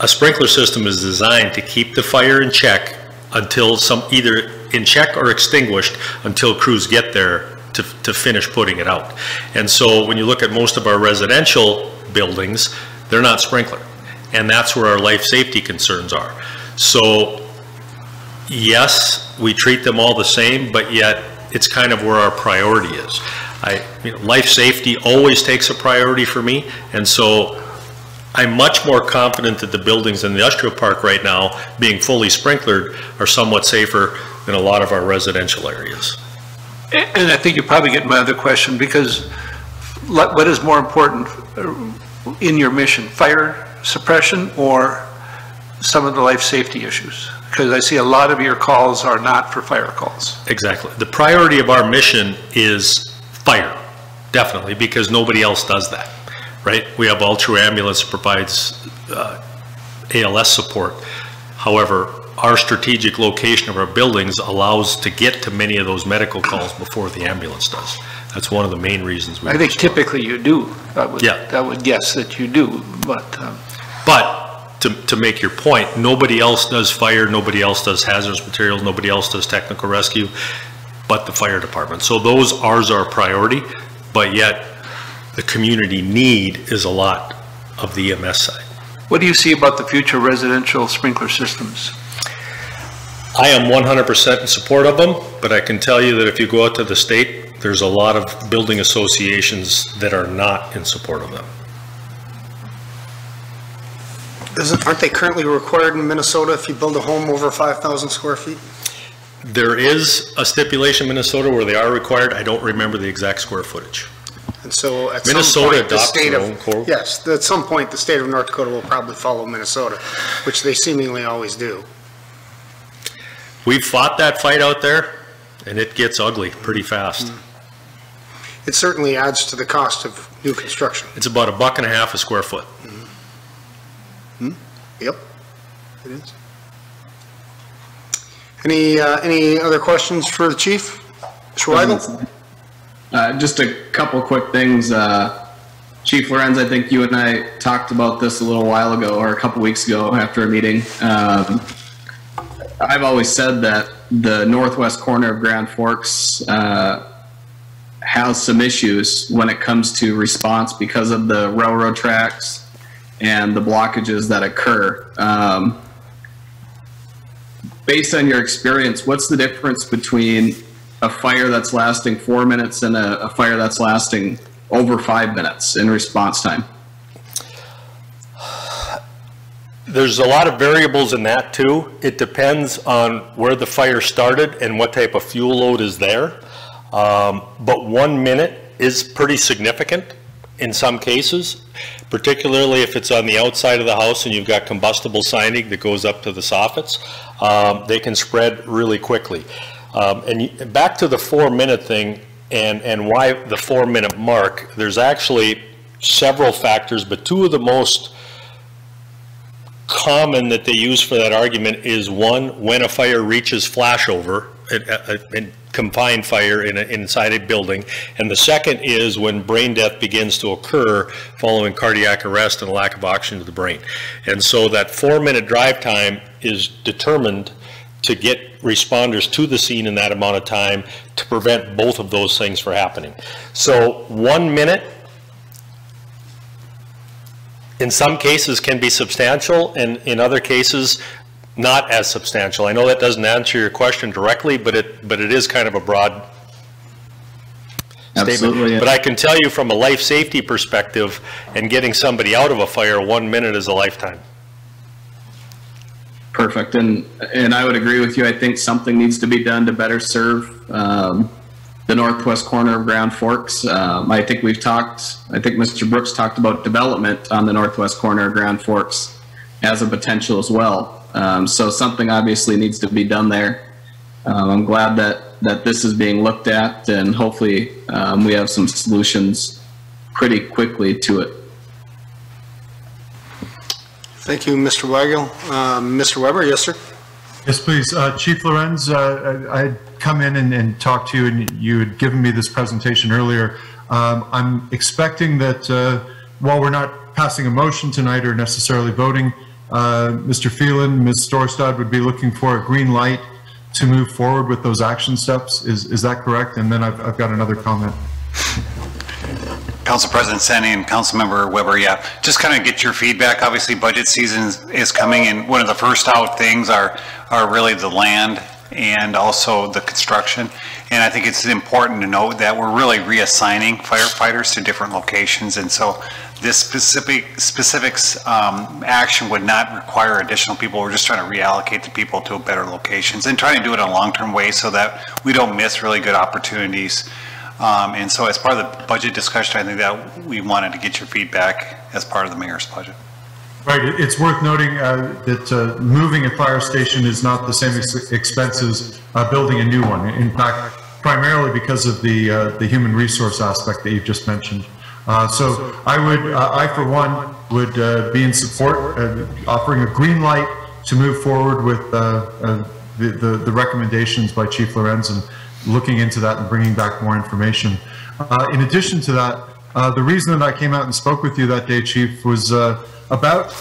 a sprinkler system is designed to keep the fire in check until some, either in check or extinguished until crews get there to, to finish putting it out. And so when you look at most of our residential buildings, they're not sprinkler. And that's where our life safety concerns are. So yes, we treat them all the same, but yet it's kind of where our priority is. I, you know, life safety always takes a priority for me, and so I'm much more confident that the buildings in the industrial park right now, being fully sprinklered, are somewhat safer than a lot of our residential areas. And I think you probably get my other question, because what is more important uh, in your mission, fire suppression or some of the life safety issues? Because I see a lot of your calls are not for fire calls. Exactly. The priority of our mission is fire, definitely, because nobody else does that, right? We have Altru Ambulance provides uh, ALS support. However, our strategic location of our buildings allows to get to many of those medical calls before the ambulance does. That's one of the main reasons we. I think typically you do. I would, Yeah. I would guess that you do, but, um, But to, to make your point, nobody else does fire, nobody else does hazardous materials, nobody else does technical rescue, but the fire department. So those ours are priority, but yet the community need is a lot of the EMS side. what do you see about the future residential sprinkler systems? I am 100% in support of them, but I can tell you that if you go out to the state, there's a lot of building associations that are not in support of them. Isn't, aren't they currently required in Minnesota if you build a home over 5,000 square feet? There is a stipulation in Minnesota where they are required. I don't remember the exact square footage. And so at some Minnesota point, the state their of, yes, at some point, the state of North Dakota will probably follow Minnesota, which they seemingly always do. We've fought that fight out there, and it gets ugly pretty fast. Hmm. It certainly adds to the cost of new construction. It's about a buck and a half a square foot. Hmm. Yep, it is. Any, uh, any other questions for the chief? Mr. Uh, just a couple quick things. Uh, Chief Lorenz, I think you and I talked about this a little while ago or a couple weeks ago after a meeting. Um, I've always said that the northwest corner of Grand Forks uh, has some issues when it comes to response because of the railroad tracks and the blockages that occur. Um, based on your experience, what's the difference between a fire that's lasting four minutes and a, a fire that's lasting over five minutes in response time? There's a lot of variables in that too. It depends on where the fire started and what type of fuel load is there. Um, But one minute is pretty significant in some cases, particularly if it's on the outside of the house and you've got combustible siding that goes up to the soffits. Um, They can spread really quickly. Um, And back to the four-minute thing and, and why the four-minute mark, there's actually several factors, but two of the most common that they use for that argument is one, when a fire reaches flashover, a, a, a confined fire in a, inside a building, and the second is when brain death begins to occur following cardiac arrest and lack of oxygen to the brain. And so that four-minute drive time is determined to get responders to the scene in that amount of time to prevent both of those things from happening. So one minute in some cases can be substantial, and in other cases, not as substantial. I know that doesn't answer your question directly, but it, but it is kind of a broad Absolutely, statement. But I can tell you from a life safety perspective, and getting somebody out of a fire, one minute is a lifetime. Perfect. And, and I would agree with you. I think something needs to be done to better serve um, the northwest corner of Grand Forks. Um, I think we've talked, I think Mr. Brooks talked about development on the northwest corner of Grand Forks as a potential as well. Um, so something obviously needs to be done there. Um, I'm glad that, that this is being looked at and hopefully um, we have some solutions pretty quickly to it. Thank you, Mr. Weigel. Um, Mr. Weber, yes, sir? Yes, please. Uh, Chief Lorenz, uh, I had come in and, and talked to you, and you had given me this presentation earlier. Um, I'm expecting that uh, while we're not passing a motion tonight or necessarily voting, uh, Mr. Feland, Ms. Storstad would be looking for a green light to move forward with those action steps. Is, is that correct? And then I've, I've got another comment. Council President Sande and Councilmember Weber, yeah, just kind of get your feedback. Obviously, budget season is- is coming, and one of the first out things are, are really the land and also the construction. And I think it's important to note that we're really reassigning firefighters to different locations, and so this specific, specifics um, action would not require additional people. We're just trying to reallocate the people to better locations and trying to do it in a long-term way so that we don't miss really good opportunities um, And so as part of the budget discussion, I think that we wanted to get your feedback as part of the mayor's budget. Right, it's worth noting uh, that uh, moving a fire station is not the same ex- expense as uh, building a new one. In fact, primarily because of the, uh, the human resource aspect that you've just mentioned. Uh, So I would, uh, I for one, would uh, be in support, offering a green light to move forward with uh, uh, the, the the recommendations by Chief Lorenz and looking into that and bringing back more information. In addition to that, the reason that I came out and spoke with you that day, Chief, was about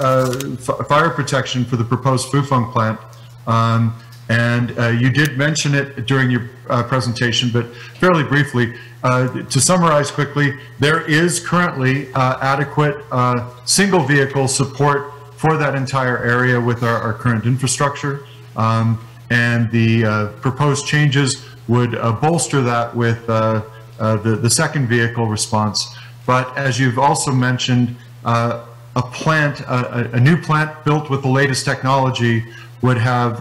fire protection for the proposed Fufeng plant. Um, And uh, you did mention it during your uh, presentation, but fairly briefly, uh, to summarize quickly, there is currently uh, adequate uh, single vehicle support for that entire area with our, our current infrastructure. Um, and the uh, proposed changes would bolster that with the, the second vehicle response. But as you've also mentioned, a plant, a- a new plant built with the latest technology would have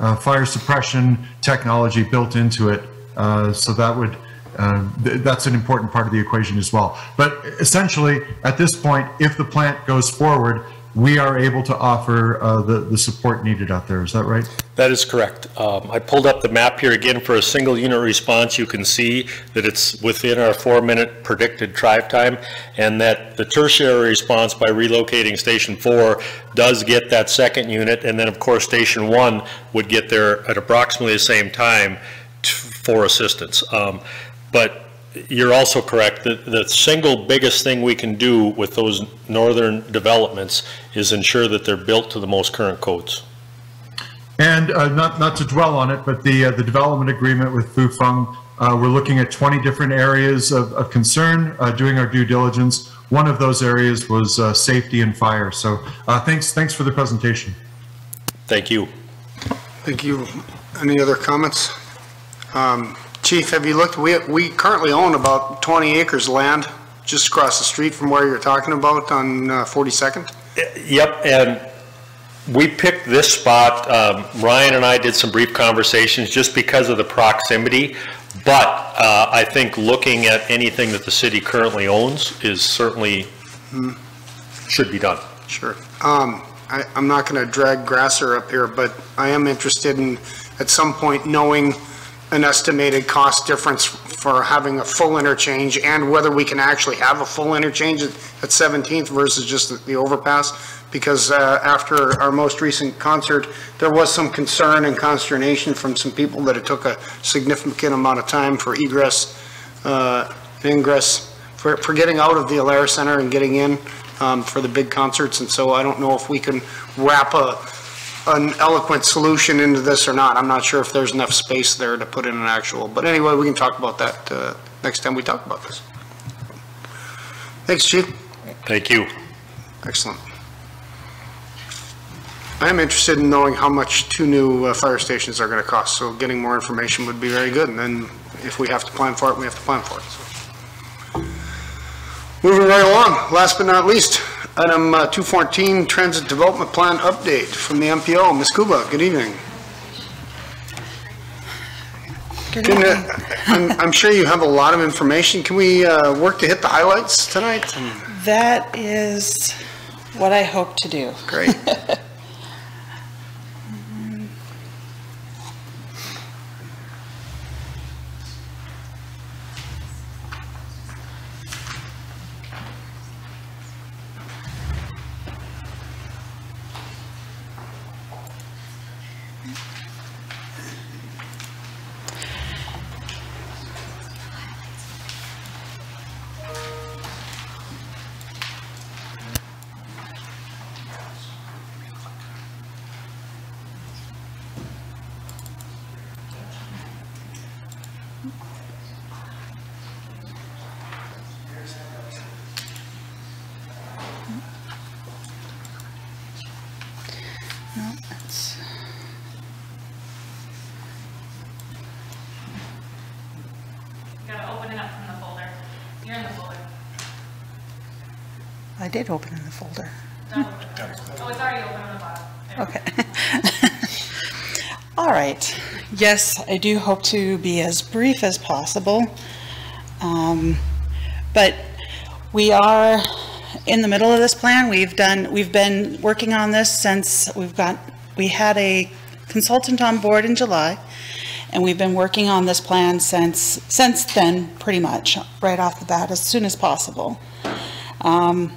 uh, fire suppression technology built into it. Uh, So that would, uh, th- that's an important part of the equation as well. But essentially, at this point, if the plant goes forward, we are able to offer uh, the, the support needed out there. Is that right? That is correct. Um, I pulled up the map here again for a single unit response. You can see that it's within our four-minute predicted drive time, and that the tertiary response by relocating Station Four does get that second unit, and then, of course, Station One would get there at approximately the same time t- for assistance. Um, But you're also correct, that the single biggest thing we can do with those northern developments is ensure that they're built to the most current codes. And uh, not, not to dwell on it, but the, uh, the development agreement with Fufeng, uh, we're looking at 20 different areas of, of concern, uh, doing our due diligence. One of those areas was uh, safety and fire. So uh, thanks, thanks for the presentation. Thank you. Thank you. Any other comments? Um, Chief, have you looked, we, we currently own about 20 acres of land just across the street from where you're talking about on uh, 42nd? Yep, and we picked this spot, um, Ryan and I did some brief conversations just because of the proximity, but uh, I think looking at anything that the city currently owns is certainly, Hmm. should be done. Sure. Um, I, I'm not gonna drag Grasser up here, but I am interested in, at some point, knowing an estimated cost difference for having a full interchange and whether we can actually have a full interchange at at 17th versus just the- the overpass. Because, uh, after our most recent concert, there was some concern and consternation from some people that it took a significant amount of time for egress, uh, ingress, for, for getting out of the Alerus Center and getting in, um, for the big concerts. And so I don't know if we can wrap a, an eloquent solution into this or not. I'm not sure if there's enough space there to put in an actual, but anyway, we can talk about that, uh, next time we talk about this. Thanks, Chief. Thank you. Excellent. I am interested in knowing how much two new uh, fire stations are going to cost, so getting more information would be very good, and then if we have to plan for it, we have to plan for it. so. Moving right along, last but not least, item uh, 214, Transit Development Plan Update from the MPO. Ms. Kouba, good evening. Good Can, uh, evening. I'm I'm sure you have a lot of information. Can we uh, work to hit the highlights tonight? That is what I hope to do. Great. did open in the folder. It. Oh, it's already open on the bottom. Okay. All right. Yes, I do hope to be as brief as possible. Um, But we are in the middle of this plan. We've done, we've been working on this since we've got, we had a consultant on board in July, and we've been working on this plan since, since then, pretty much, right off the bat, as soon as possible. Um,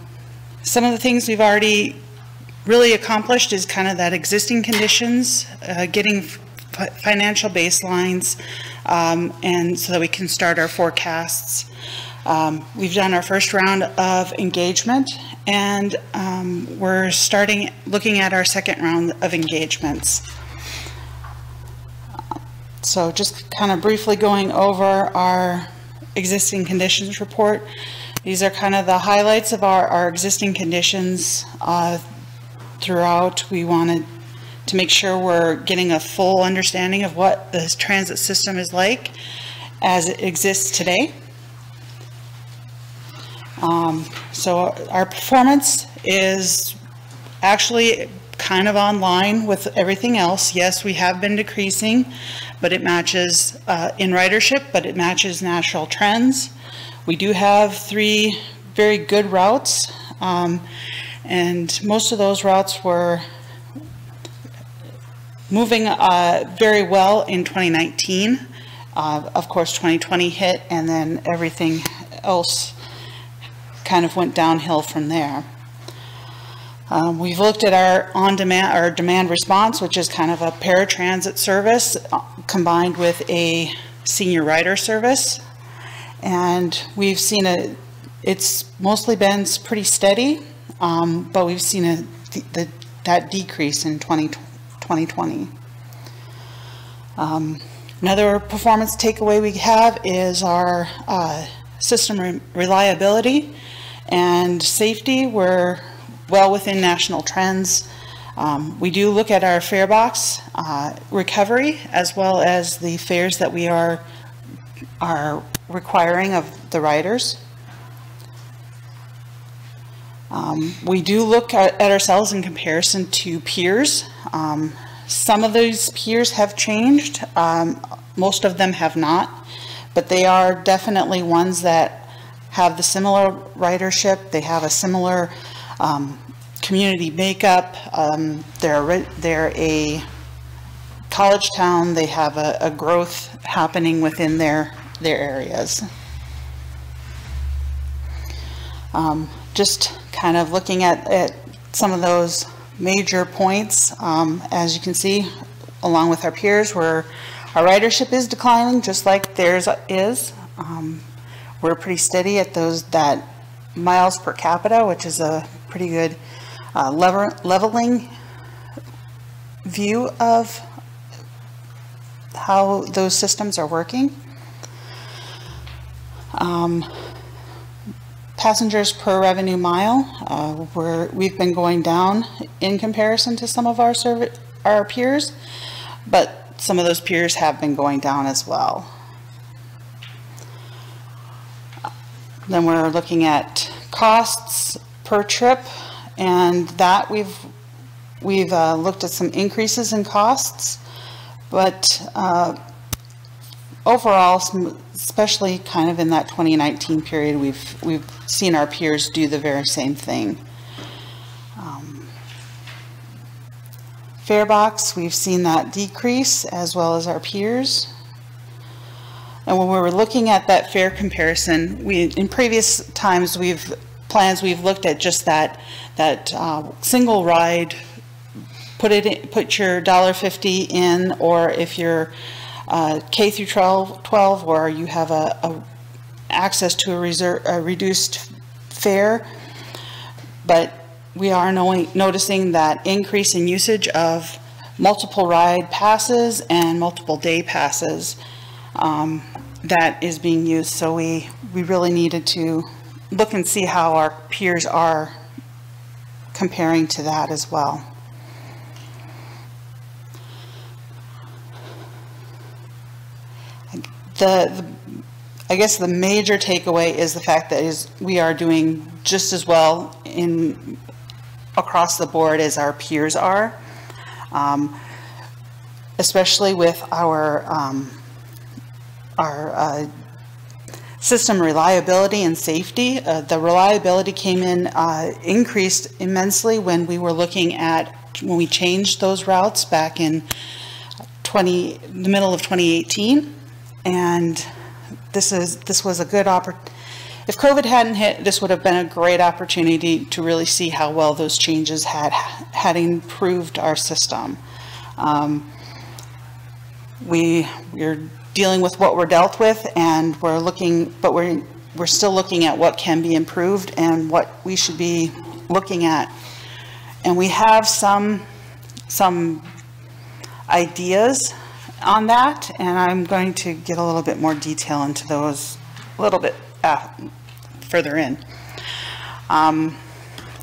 Some of the things we've already really accomplished is kind of that existing conditions, uh, getting financial baselines, um, and so that we can start our forecasts. Um, We've done our first round of engagement, and um, we're starting, looking at our second round of engagements. So just kind of briefly going over our existing conditions report. These are kind of the highlights of our, our existing conditions uh, throughout. We wanted to make sure we're getting a full understanding of what the transit system is like as it exists today. Um, So our performance is actually kind of online with everything else. Yes, we have been decreasing, but it matches uh, in ridership, but it matches national trends. We do have three very good routes, um, and most of those routes were moving uh, very well in 2019. Uh, Of course, 2020 hit, and then everything else kind of went downhill from there. Um, We've looked at our on-demand, our demand response, which is kind of a paratransit service uh, combined with a senior rider service. And we've seen a, it's mostly been pretty steady, um, but we've seen a, the, that decrease in 20 2020. Um, Another performance takeaway we have is our uh, system re- reliability and safety. We're well within national trends. Um, We do look at our fare box uh, recovery as well as the fares that we are, are requiring of the riders. Um, We do look at at ourselves in comparison to peers. Um, Some of those peers have changed, um, most of them have not, but they are definitely ones that have the similar ridership, they have a similar um, community makeup, um, they're, they're a college town, they have a, a growth happening within their, their areas. Um, Just kind of looking at, at some of those major points, um, as you can see, along with our peers, where our ridership is declining, just like theirs is. Um, We're pretty steady at those, that miles per capita, which is a pretty good uh, leveling view of how those systems are working. Um, Passengers per revenue mile, uh, we're, we've been going down in comparison to some of our our peers, but some of those peers have been going down as well. Then we're looking at costs per trip, and that we've, we've uh, looked at some increases in costs, but uh, overall, especially kind of in that 2019 period, we've, we've seen our peers do the very same thing. Um, Fare box, we've seen that decrease as well as our peers. And when we were looking at that fare comparison, we, in previous times, we've, plans, we've looked at just that, that uh, single ride, put it, in- put your dollar fifty in, or if you're uh, K through 12, 12, or you have a, a access to a reserve, a reduced fare. But we are noticing that increase in usage of multiple ride passes and multiple day passes um, that is being used. So we, we really needed to look and see how our peers are comparing to that as well. The, the- I guess the major takeaway is the fact that is, we are doing just as well in, across the board as our peers are. Um, Especially with our, um, our uh, system reliability and safety. Uh, The reliability came in, uh, increased immensely when we were looking at, when we changed those routes back in 20, the middle of 2018. And this is, this was a good oppor, if COVID hadn't hit, this would have been a great opportunity to really see how well those changes had, had improved our system. Um, We, we're dealing with what we're dealt with and we're looking, but we're, we're still looking at what can be improved and what we should be looking at. And we have some, some ideas on that, and I'm going to get a little bit more detail into those a little bit uh, further in. Um,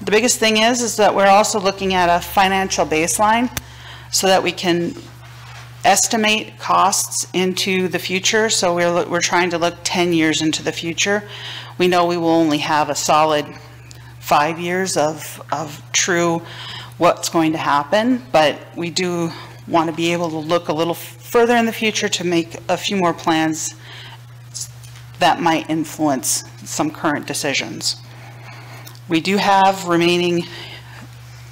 The biggest thing is, is that we're also looking at a financial baseline so that we can estimate costs into the future. So we're, we're trying to look 10 years into the future. We know we will only have a solid five years of, of true what's going to happen, but we do want to be able to look a little further in the future to make a few more plans that might influence some current decisions. We do have remaining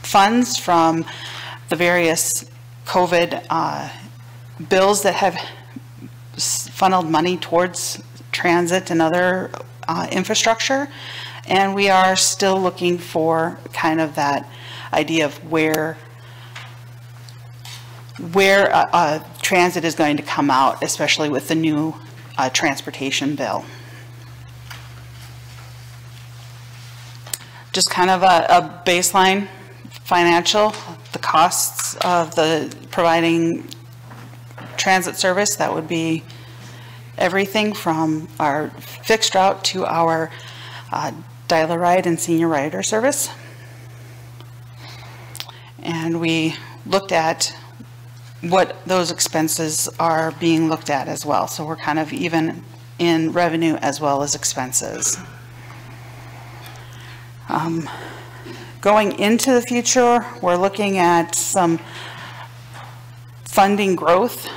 funds from the various COVID uh, bills that have funneled money towards transit and other uh, infrastructure. And we are still looking for kind of that idea of where, where uh, uh, transit is going to come out, especially with the new uh, transportation bill. Just kind of a, a baseline financial, the costs of the providing transit service, that would be everything from our fixed route to our uh, dial-a-ride and senior rider service. And we looked at what those expenses are being looked at as well. So we're kind of even in revenue as well as expenses. Um, Going into the future, we're looking at some funding growth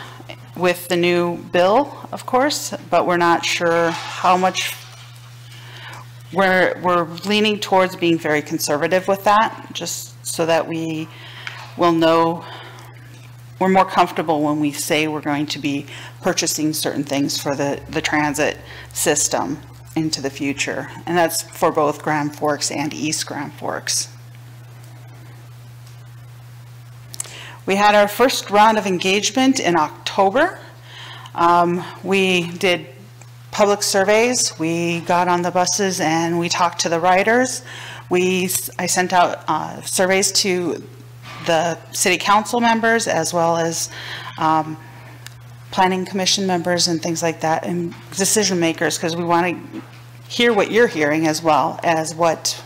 with the new bill, of course, but we're not sure how much, we're, we're leaning towards being very conservative with that, just so that we will know, we're more comfortable when we say we're going to be purchasing certain things for the, the transit system into the future. And that's for both Grand Forks and East Grand Forks. We had our first round of engagement in October. Um, We did public surveys, we got on the buses and we talked to the riders. We, I sent out uh, surveys to the city council members as well as um, planning commission members and things like that, and decision makers, because we want to hear what you're hearing as well as what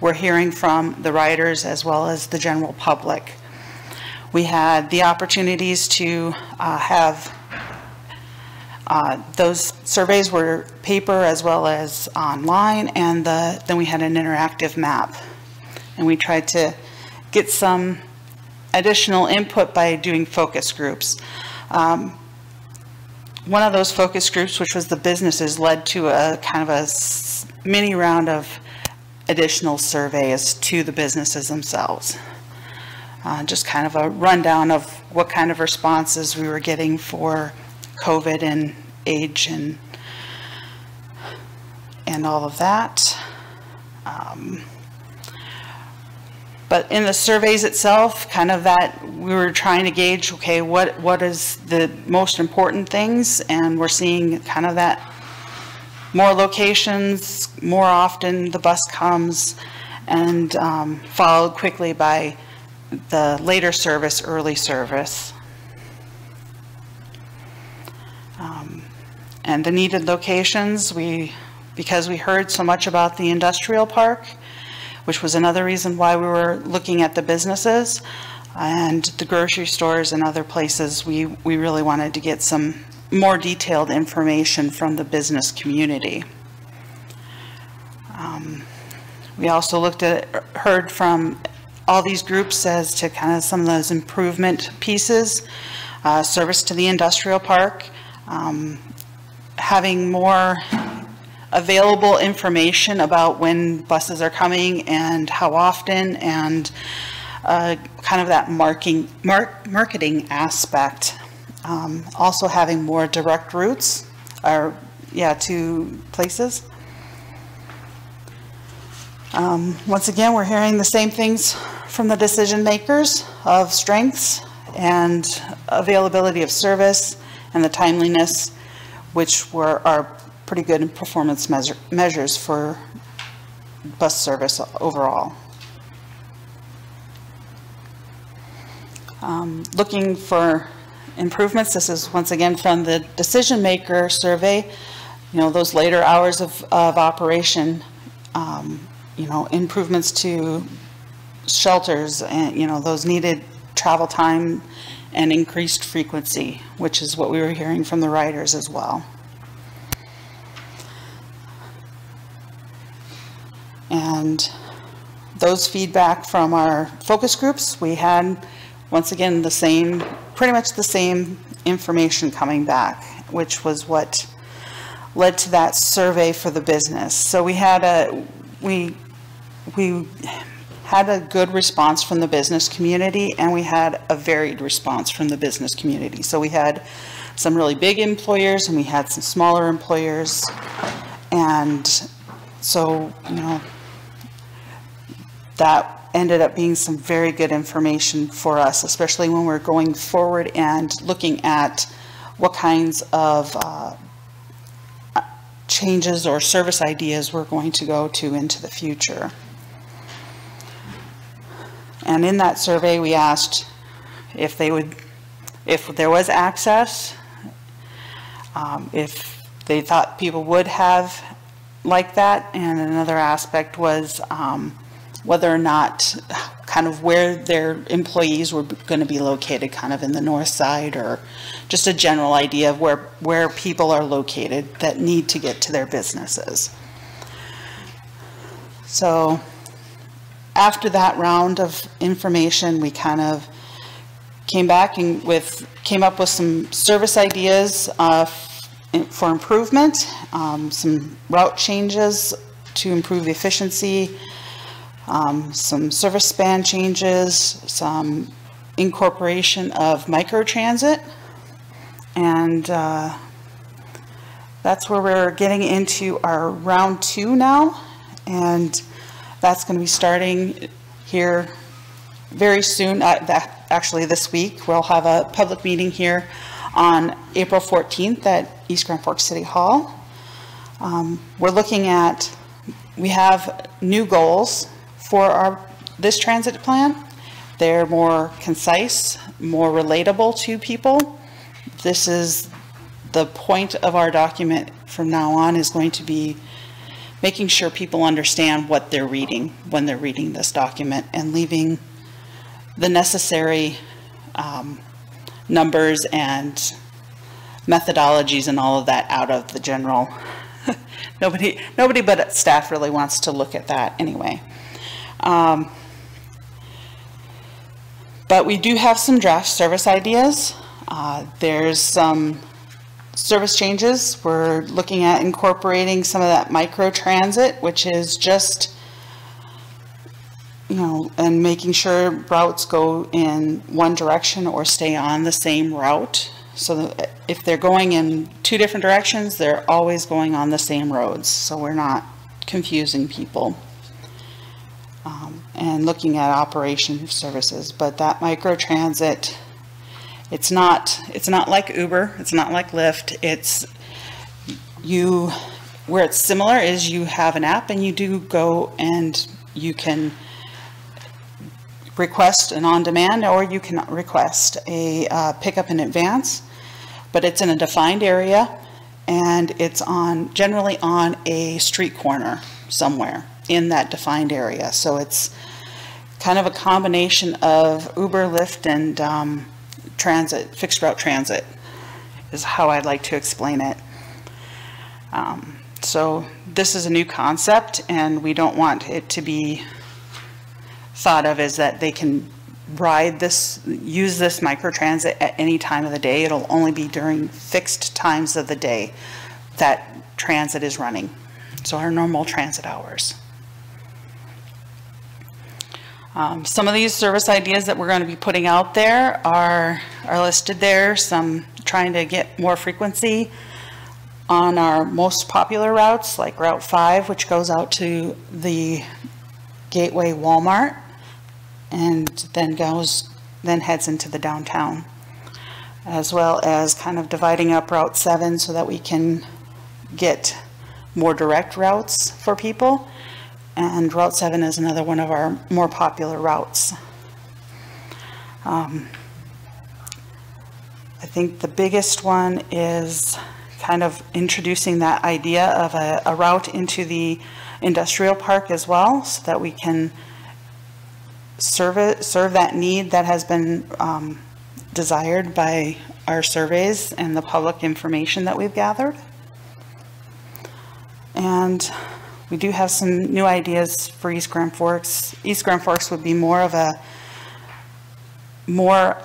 we're hearing from the riders as well as the general public. We had the opportunities to uh, have, uh, those surveys were paper as well as online, and the, then we had an interactive map. And we tried to get some additional input by doing focus groups. Um, One of those focus groups, which was the businesses, led to a kind of a mini round of additional surveys to the businesses themselves. Uh, Just kind of a rundown of what kind of responses we were getting for COVID and age and, and all of that. Um, But in the surveys itself, kind of that, we were trying to gauge, okay, what, what is the most important things? And we're seeing kind of that more locations, more often the bus comes, and um, followed quickly by the later service, early service. Um, And the needed locations, we, because we heard so much about the industrial park, which was another reason why we were looking at the businesses and the grocery stores and other places, we, we really wanted to get some more detailed information from the business community. Um, We also looked at, heard from all these groups as to kind of some of those improvement pieces, uh, service to the industrial park, um, having more available information about when buses are coming and how often and uh, kind of that marking, mark, marketing aspect. Um, Also having more direct routes or, yeah, to places. Um, Once again, we're hearing the same things from the decision makers of strengths and availability of service and the timeliness, which were, are pretty good performance measure, measures for bus service overall. Um, Looking for improvements, this is once again from the decision maker survey, you know, those later hours of, of operation, um, you know, improvements to shelters and, you know, those needed travel time and increased frequency, which is what we were hearing from the riders as well. And those feedback from our focus groups, we had, once again, the same, pretty much the same information coming back, which was what led to that survey for the business. So we had a, we, we had a good response from the business community and we had a varied response from the business community. So we had some really big employers and we had some smaller employers. And so, you know, that ended up being some very good information for us, especially when we're going forward and looking at what kinds of uh, changes or service ideas we're going to go to into the future. And in that survey, we asked if they would, if there was access, um, if they thought people would have like that, and another aspect was um, whether or not, kind of where their employees were going to be located, kind of in the north side, or just a general idea of where, where people are located that need to get to their businesses. So after that round of information, we kind of came back and with, came up with some service ideas uh, for improvement, um, some route changes to improve efficiency, um, some service span changes, some incorporation of microtransit, and uh, that's where we're getting into our round two now, and that's going to be starting here very soon, uh, that, actually this week. We'll have a public meeting here on April 14th at East Grand Forks City Hall. Um, we're looking at, we have new goals for our, this transit plan. They're more concise, more relatable to people. This is the point of our document from now on is going to be making sure people understand what they're reading when they're reading this document and leaving the necessary um, numbers and methodologies and all of that out of the general. nobody, nobody but staff really wants to look at that anyway. Um, but we do have some draft service ideas. Uh, there's some service changes. We're looking at incorporating some of that micro transit, which is just, you know, and making sure routes go in one direction or stay on the same route. So if they're going in two different directions, they're always going on the same roads. So we're not confusing people. Um, and looking at operation services, but that micro transit it's not, it's not like Uber, it's not like Lyft, it's, you, where it's similar is you have an app and you do go and you can request an on-demand or you can request a uh, pickup in advance, but it's in a defined area and it's on, generally on a street corner somewhere in that defined area. So it's kind of a combination of Uber, Lyft, and um, transit, fixed route transit is how I'd like to explain it. Um, so this is a new concept and we don't want it to be thought of as that they can ride this, use this microtransit at any time of the day. It'll only be during fixed times of the day that transit is running. so our normal transit hours. Um, Some of these service ideas that we're going to be putting out there are, are listed there, some trying to get more frequency on our most popular routes, like Route 5, which goes out to the Gateway Walmart, and then goes, then heads into the downtown, as well as kind of dividing up Route 7 so that we can get more direct routes for people. And Route 7 is another one of our more popular routes. Um, I think the biggest one is kind of introducing that idea of a, a route into the industrial park as well, so that we can serve it, serve that need that has been um, desired by our surveys and the public information that we've gathered. And we do have some new ideas for East Grand Forks. East Grand Forks would be more of a, more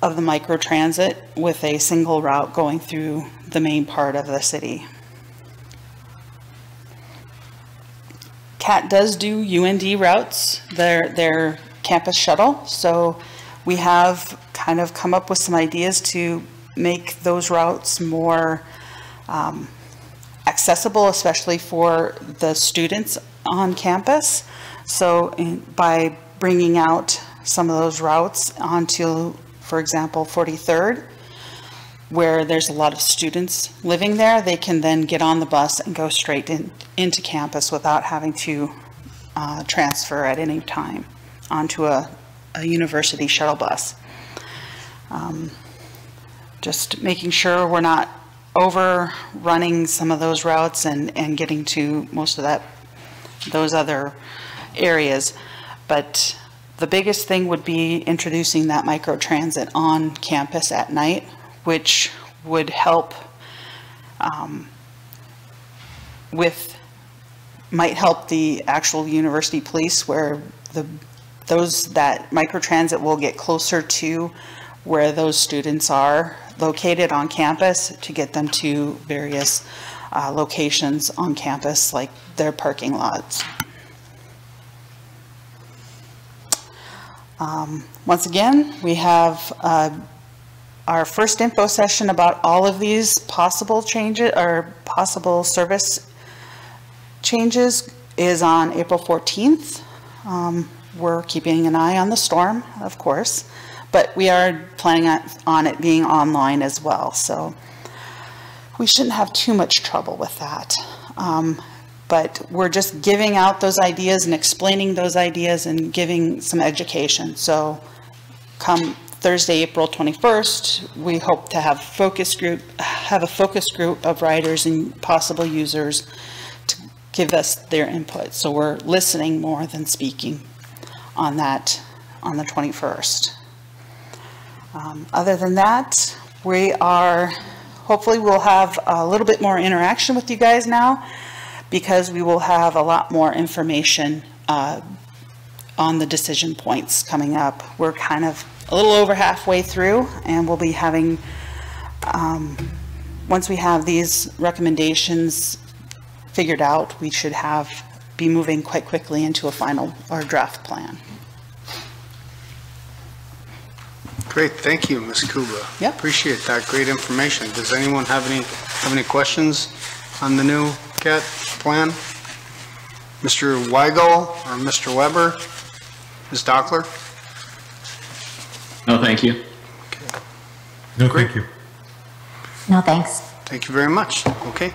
of the microtransit with a single route going through the main part of the city. CAT does do UND routes, their, their campus shuttle, so we have kind of come up with some ideas to make those routes more um, accessible, especially for the students on campus. So by bringing out some of those routes onto, for example, 43rd, where there's a lot of students living there, they can then get on the bus and go straight in, into campus without having to uh, transfer at any time onto a, a university shuttle bus. Um, Just making sure we're not overrunning some of those routes and, and getting to most of that, those other areas. But the biggest thing would be introducing that microtransit on campus at night, which would help um, with, might help the actual university police where the, those, that microtransit will get closer to where those students are located on campus to get them to various uh, locations on campus, like their parking lots. Um, Once again, we have uh, our first info session about all of these possible changes, or possible service changes is on April 14th. Um, We're keeping an eye on the storm, of course, but we are planning on- it being online as well, so we shouldn't have too much trouble with that. Um, But we're just giving out those ideas and explaining those ideas and giving some education. So come Thursday, April 21st, we hope to have focus group, have a focus group of writers and possible users to give us their input. So we're listening more than speaking on that, on the 21st. Um, Other than that, we are, hopefully we'll have a little bit more interaction with you guys now because we will have a lot more information uh, on the decision points coming up. We're kind of a little over halfway through and we'll be having, um, once we have these recommendations figured out, we should have, be moving quite quickly into a final or draft plan. Great, thank you, Ms. Kouba. Yep. Appreciate that, great information. Does anyone have any, have any questions on the new CAT plan? Mr. Weigel or Mr. Weber? Ms. Dachtler? No, thank you. No, thank you. No, thanks. Thank you very much, okay.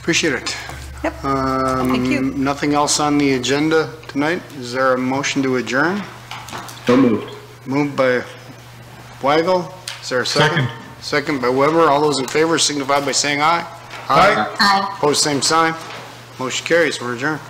Appreciate it. Yep. Um, thank you. Nothing else on the agenda tonight? Is there a motion to adjourn? So moved. Moved by Weigel, is there a second? Second by Weber, all those in favor signify by saying aye. Aye. Aye. Opposed, same sign. Motion carries, we're adjourned.